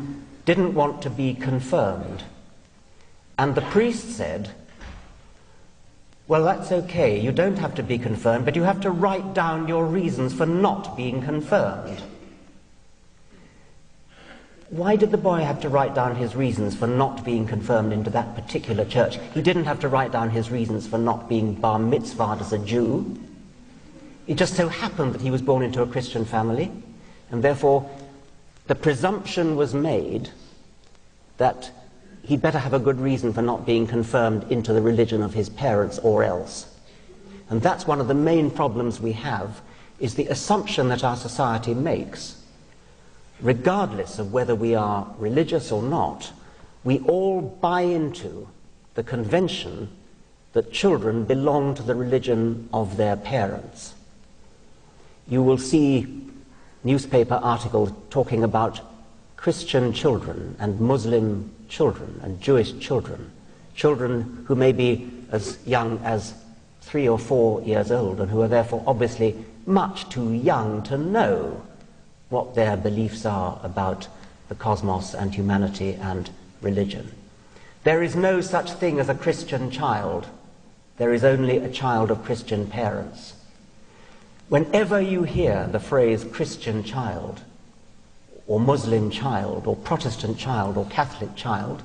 didn't want to be confirmed. And the priest said, well, that's okay. You don't have to be confirmed, but you have to write down your reasons for not being confirmed. Why did the boy have to write down his reasons for not being confirmed into that particular church? He didn't have to write down his reasons for not being bar mitzvahed as a Jew. It just so happened that he was born into a Christian family, and therefore the presumption was made that he'd better have a good reason for not being confirmed into the religion of his parents or else. And that's one of the main problems we have, is the assumption that our society makes, regardless of whether we are religious or not, we all buy into the convention that children belong to the religion of their parents. You will see newspaper articles talking about Christian children and Muslim children and Jewish children, children who may be as young as three or four years old and who are therefore obviously much too young to know what their beliefs are about the cosmos and humanity and religion. There is no such thing as a Christian child there is only a child of Christian parents. Whenever you hear the phrase Christian child, or Muslim child, or Protestant child, or Catholic child,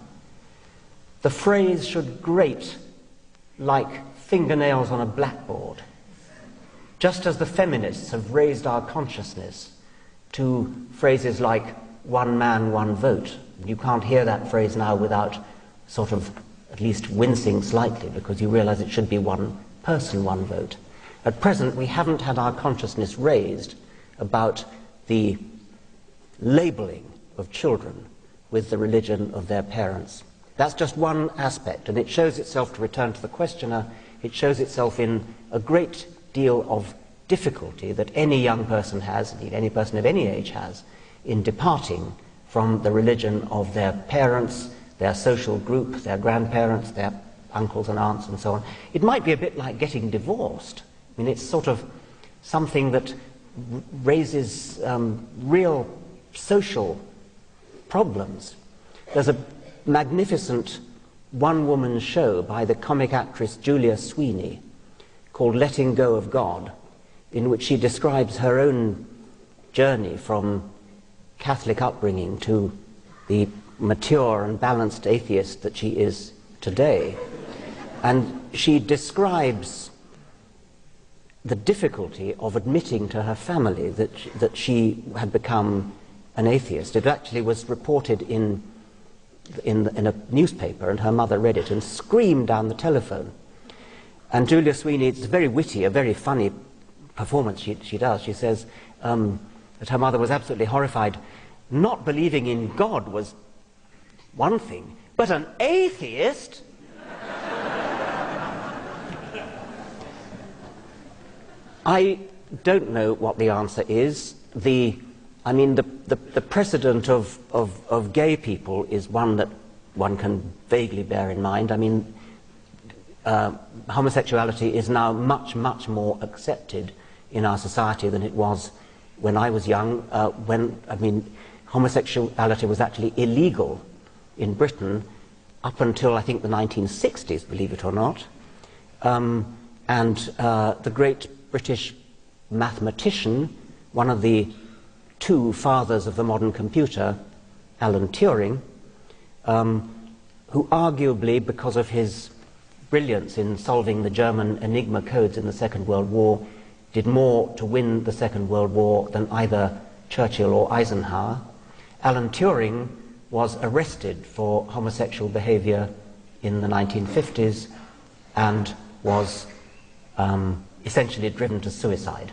the phrase should grate like fingernails on a blackboard. Just as the feminists have raised our consciousness to phrases like one man, one vote. You can't hear that phrase now without sort of at least wincing slightly because you realize it should be one person, one vote. At present, we haven't had our consciousness raised about the labeling of children with the religion of their parents. That's just one aspect, and it shows itself, to return to the questioner, it shows itself in a great deal of difficulty that any young person has, indeed any person of any age has, in departing from the religion of their parents, their social group, their grandparents, their uncles and aunts, and so on. It might be a bit like getting divorced. I mean, it's sort of something that raises um, real social problems. There's a magnificent one woman show by the comic actress Julia Sweeney called Letting Go of God, in which she describes her own journey from Catholic upbringing to the mature and balanced atheist that she is today. And she describes the difficulty of admitting to her family that, that she had become an atheist. It actually was reported in, in, in a newspaper, and her mother read it and screamed down the telephone. And Julia Sweeney, it's very witty, a very funny performance she, she does. She says um, that her mother was absolutely horrified. Not believing in God was one thing, but an atheist? *laughs* I don't know what the answer is. The, I mean, the, the, the precedent of, of, of gay people is one that one can vaguely bear in mind. I mean, uh, homosexuality is now much, much more accepted in our society than it was when I was young, uh, when, I mean, homosexuality was actually illegal in Britain up until, I think, the 1960s, believe it or not. Um, and uh, the great British mathematician, one of the two fathers of the modern computer, Alan Turing, um, who arguably, because of his brilliance in solving the German Enigma codes in the Second World War, did more to win the Second World War than either Churchill or Eisenhower. Alan Turing was arrested for homosexual behavior in the 1950s and was um, essentially driven to suicide.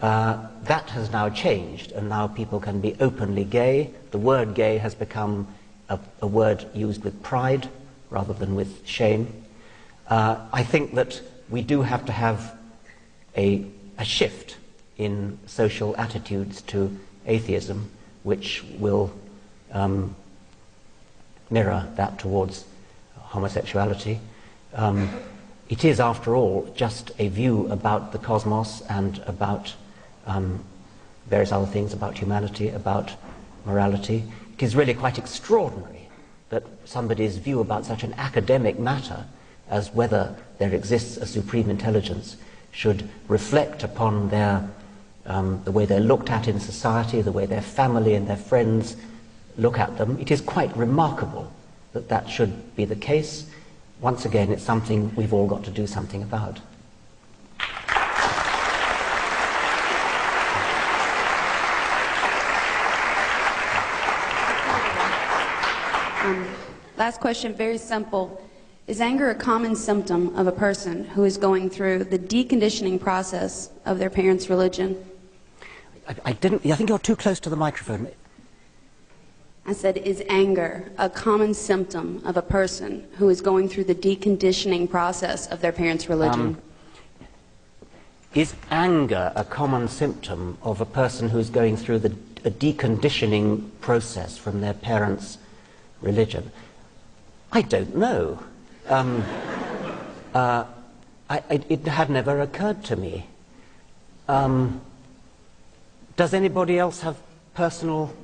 Uh, that has now changed, and now people can be openly gay. The word gay has become a, a word used with pride rather than with shame. Uh, I think that we do have to have a, a shift in social attitudes to atheism, which will um, mirror that towards homosexuality. Um, it is, after all, just a view about the cosmos and about um, various other things, about humanity, about morality. It is really quite extraordinary that somebody's view about such an academic matter as whether there exists a supreme intelligence should reflect upon their, um, the way they're looked at in society, the way their family and their friends look at them. It is quite remarkable that that should be the case. Once again, it's something we've all got to do something about. Um, last question, very simple. Is anger a common symptom of a person who is going through the deconditioning process of their parents' religion? I, I didn't. I think you're too close to the microphone. I said, is anger a common symptom of a person who is going through the deconditioning process of their parents' religion? Um, is anger a common symptom of a person who's going through the, a deconditioning process from their parents' religion? I don't know. Um, uh, I, it had never occurred to me. Um, does anybody else have personal?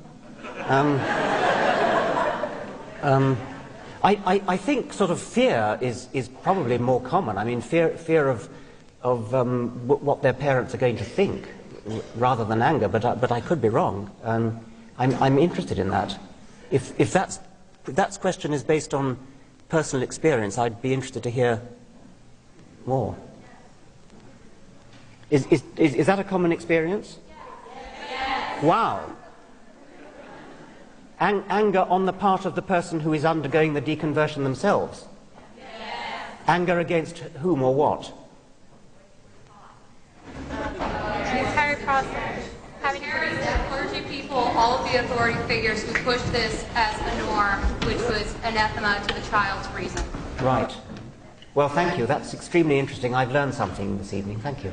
Um, um, I, I, I think sort of fear is, is probably more common. I mean, fear, fear of, of um, what their parents are going to think rather than anger, but, I- but I could be wrong. Um, I'm, I'm interested in that. If, if that's, that question is based on personal experience, I'd be interested to hear more. Is, is, is, is that a common experience? Wow. Ang- anger on the part of the person who is undergoing the deconversion themselves? Anger against whom or what? Clergy people, all of the authority figures who pushed this as a norm, which was anathema to the child's reason. Right. Well, thank you. That's extremely interesting. I've learned something this evening. Thank you.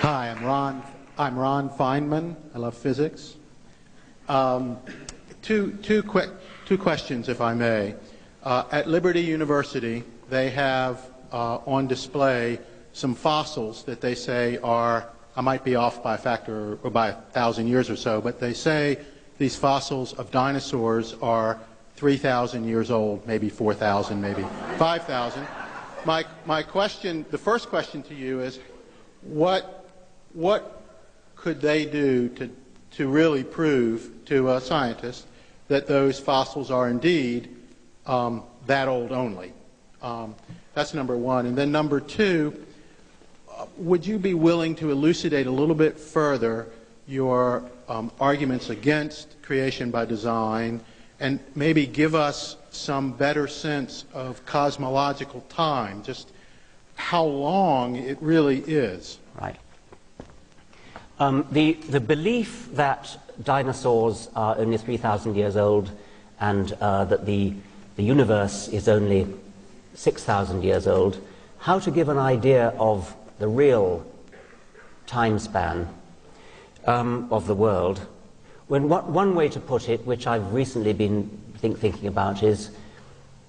Hi, I'm Ron. I'm Ron Feynman. I love physics. Um, two, two, que- two questions, if I may. Uh, at Liberty University, they have uh, on display some fossils that they say are, I might be off by a factor or by a thousand years or so, but they say these fossils of dinosaurs are 3,000 years old, maybe 4,000, maybe 5,000. My, my question, the first question to you is, what, what could they do to, to really prove to a scientist that those fossils are indeed um, that old only? Um, that's number one. And then number two, would you be willing to elucidate a little bit further your um, arguments against creation by design and maybe give us some better sense of cosmological time, just how long it really is? Right. Um, the, the belief that dinosaurs are only 3,000 years old and uh, that the, the universe is only 6,000 years old, how to give an idea of the real time span um, of the world. When what, one way to put it, which I've recently been think, thinking about, is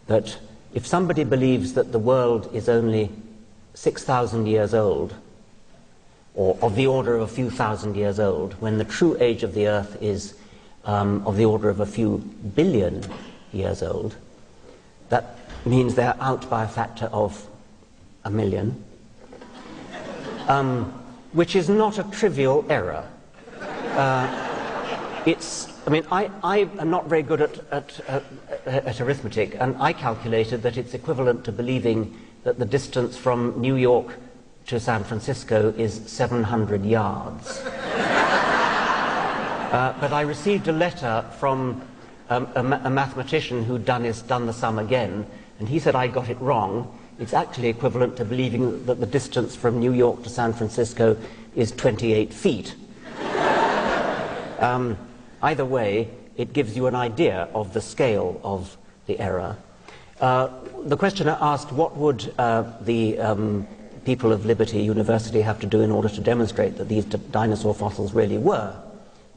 that if somebody believes that the world is only 6,000 years old, or of the order of a few thousand years old, when the true age of the Earth is um, of the order of a few billion years old, that means they're out by a factor of a million, um, which is not a trivial error. Uh, it's, I mean, I, I am not very good at, at, at, at arithmetic, and I calculated that it's equivalent to believing that the distance from New York to San Francisco is 700 yards. *laughs* uh, but I received a letter from um, a, ma- a mathematician who'd done, his, done the sum again, and he said I got it wrong. It's actually equivalent to believing that the distance from New York to San Francisco is 28 feet. *laughs* Um, either way, it gives you an idea of the scale of the error. Uh, the questioner asked what would uh, the um, people of Liberty University have to do in order to demonstrate that these dinosaur fossils really were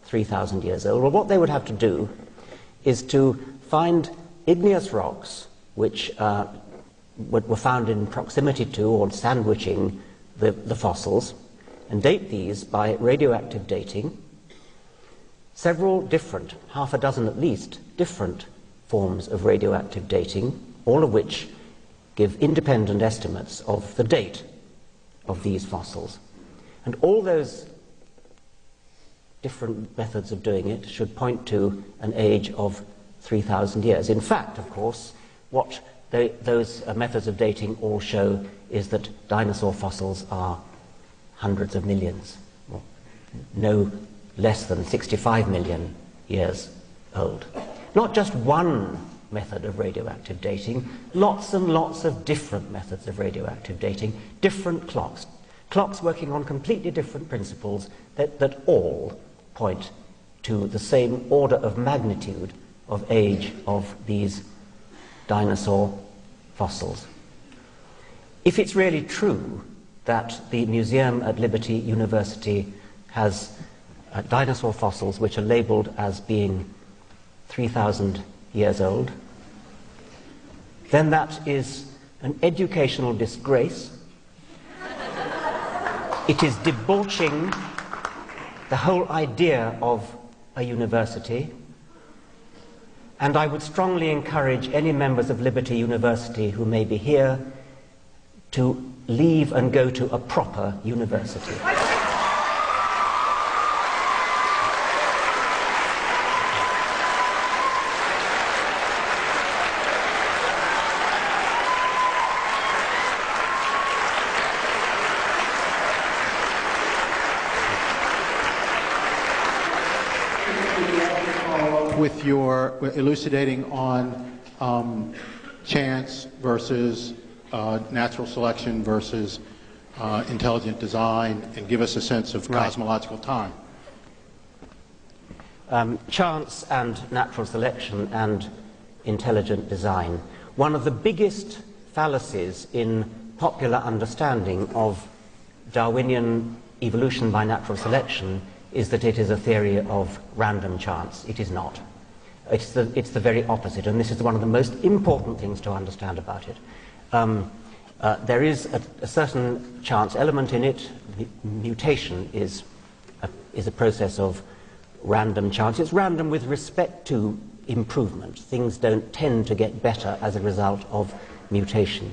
3,000 years old. Well, what they would have to do is to find igneous rocks which uh, were found in proximity to or sandwiching the, the fossils and date these by radioactive dating several different, half a dozen at least, different forms of radioactive dating, all of which give independent estimates of the date of these fossils. And all those different methods of doing it should point to an age of 3,000 years. In fact, of course, what those uh, methods of dating all show is that dinosaur fossils are hundreds of millions, no less than 65 million years old. Not just one method of radioactive dating, lots and lots of different methods of radioactive dating, different clocks, clocks working on completely different principles that, that all point to the same order of magnitude of age of these dinosaur fossils. If it's really true that the museum at Liberty University has uh, dinosaur fossils which are labeled as being 3,000 years old, then that is an educational disgrace. It is debauching the whole idea of a university, and I would strongly encourage any members of Liberty University who may be here to leave and go to a proper university. With your elucidating on um, chance versus uh, natural selection versus uh, intelligent design and give us a sense of Right. cosmological time. um, chance and natural selection and intelligent design. One of the biggest fallacies in popular understanding of Darwinian evolution by natural selection is that it is a theory of random chance. It is not. It's the, it's the very opposite, and this is one of the most important things to understand about it. Um, uh, there is a, a certain chance element in it. Mutation is a, is a process of random chance. It's random with respect to improvement. Things don't tend to get better as a result of mutation.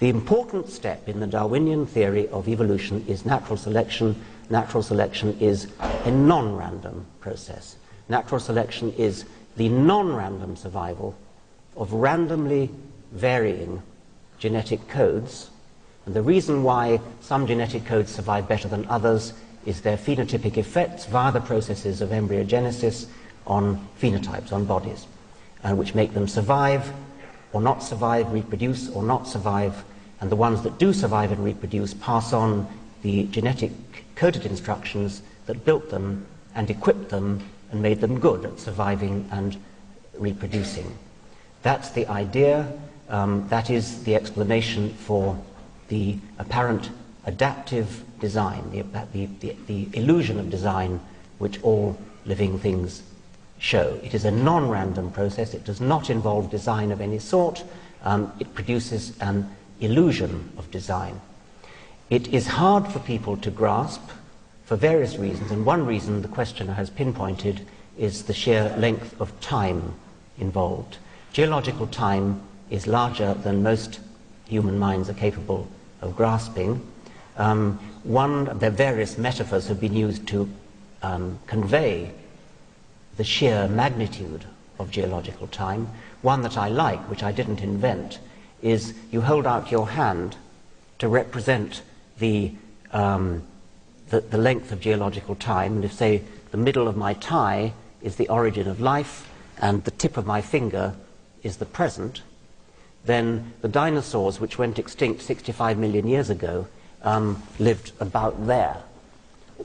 The important step in the Darwinian theory of evolution is natural selection. Natural selection is a non random process. Natural selection is the non random survival of randomly varying genetic codes. And the reason why some genetic codes survive better than others is their phenotypic effects via the processes of embryogenesis on phenotypes, on bodies, uh, which make them survive or not survive, reproduce or not survive, and the ones that do survive and reproduce pass on the genetic coded instructions that built them and equipped them and made them good at surviving and reproducing. That's the idea. Um, that is the explanation for the apparent adaptive design, the, the, the, the illusion of design which all living things show. It is a non random process, it does not involve design of any sort, um, it produces an illusion of design. It is hard for people to grasp for various reasons, and one reason the questioner has pinpointed is the sheer length of time involved. Geological time is larger than most human minds are capable of grasping. Um, one, of the various metaphors have been used to um, convey the sheer magnitude of geological time. One that I like, which I didn't invent, is you hold out your hand to represent the, um, the, the length of geological time. And if, say, the middle of my tie is the origin of life and the tip of my finger is the present, then the dinosaurs, which went extinct 65 million years ago, um, lived about there.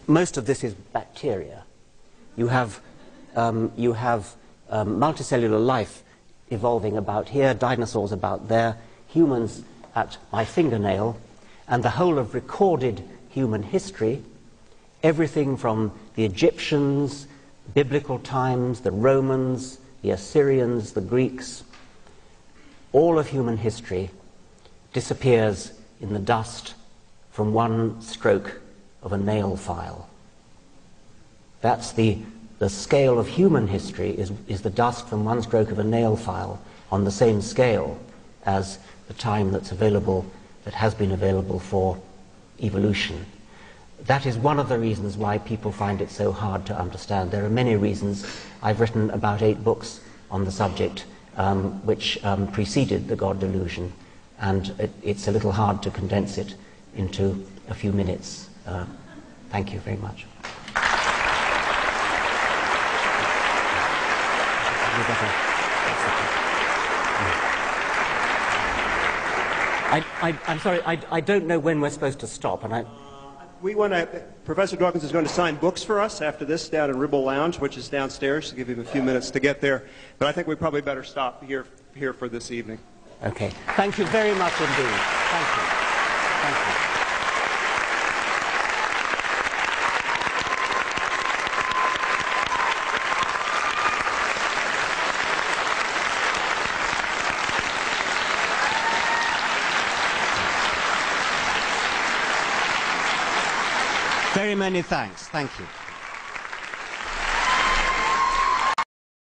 Most of this is bacteria. You have, um, you have um, multicellular life evolving about here, dinosaurs about there, humans at my fingernail, and the whole of recorded human history, everything from the Egyptians, biblical times, the Romans, the Assyrians, the Greeks, all of human history disappears in the dust from one stroke of a nail file. That's the, the scale of human history is, is the dust from one stroke of a nail file on the same scale as the time that's available, that has been available for evolution. That is one of the reasons why people find it so hard to understand. There are many reasons. I've written about eight books on the subject um, which um, preceded the God delusion, and it, it's a little hard to condense it into a few minutes. Uh, thank you very much. I, I'm sorry, I, I don't know when we're supposed to stop, and I, We want to, Professor Dawkins is going to sign books for us after this down in Ribble Lounge, which is downstairs, to give him a few minutes to get there. But I think we probably better stop here, here for this evening. Okay. Thank you very much indeed. Thank you. Thank you. Very many thanks. Thank you.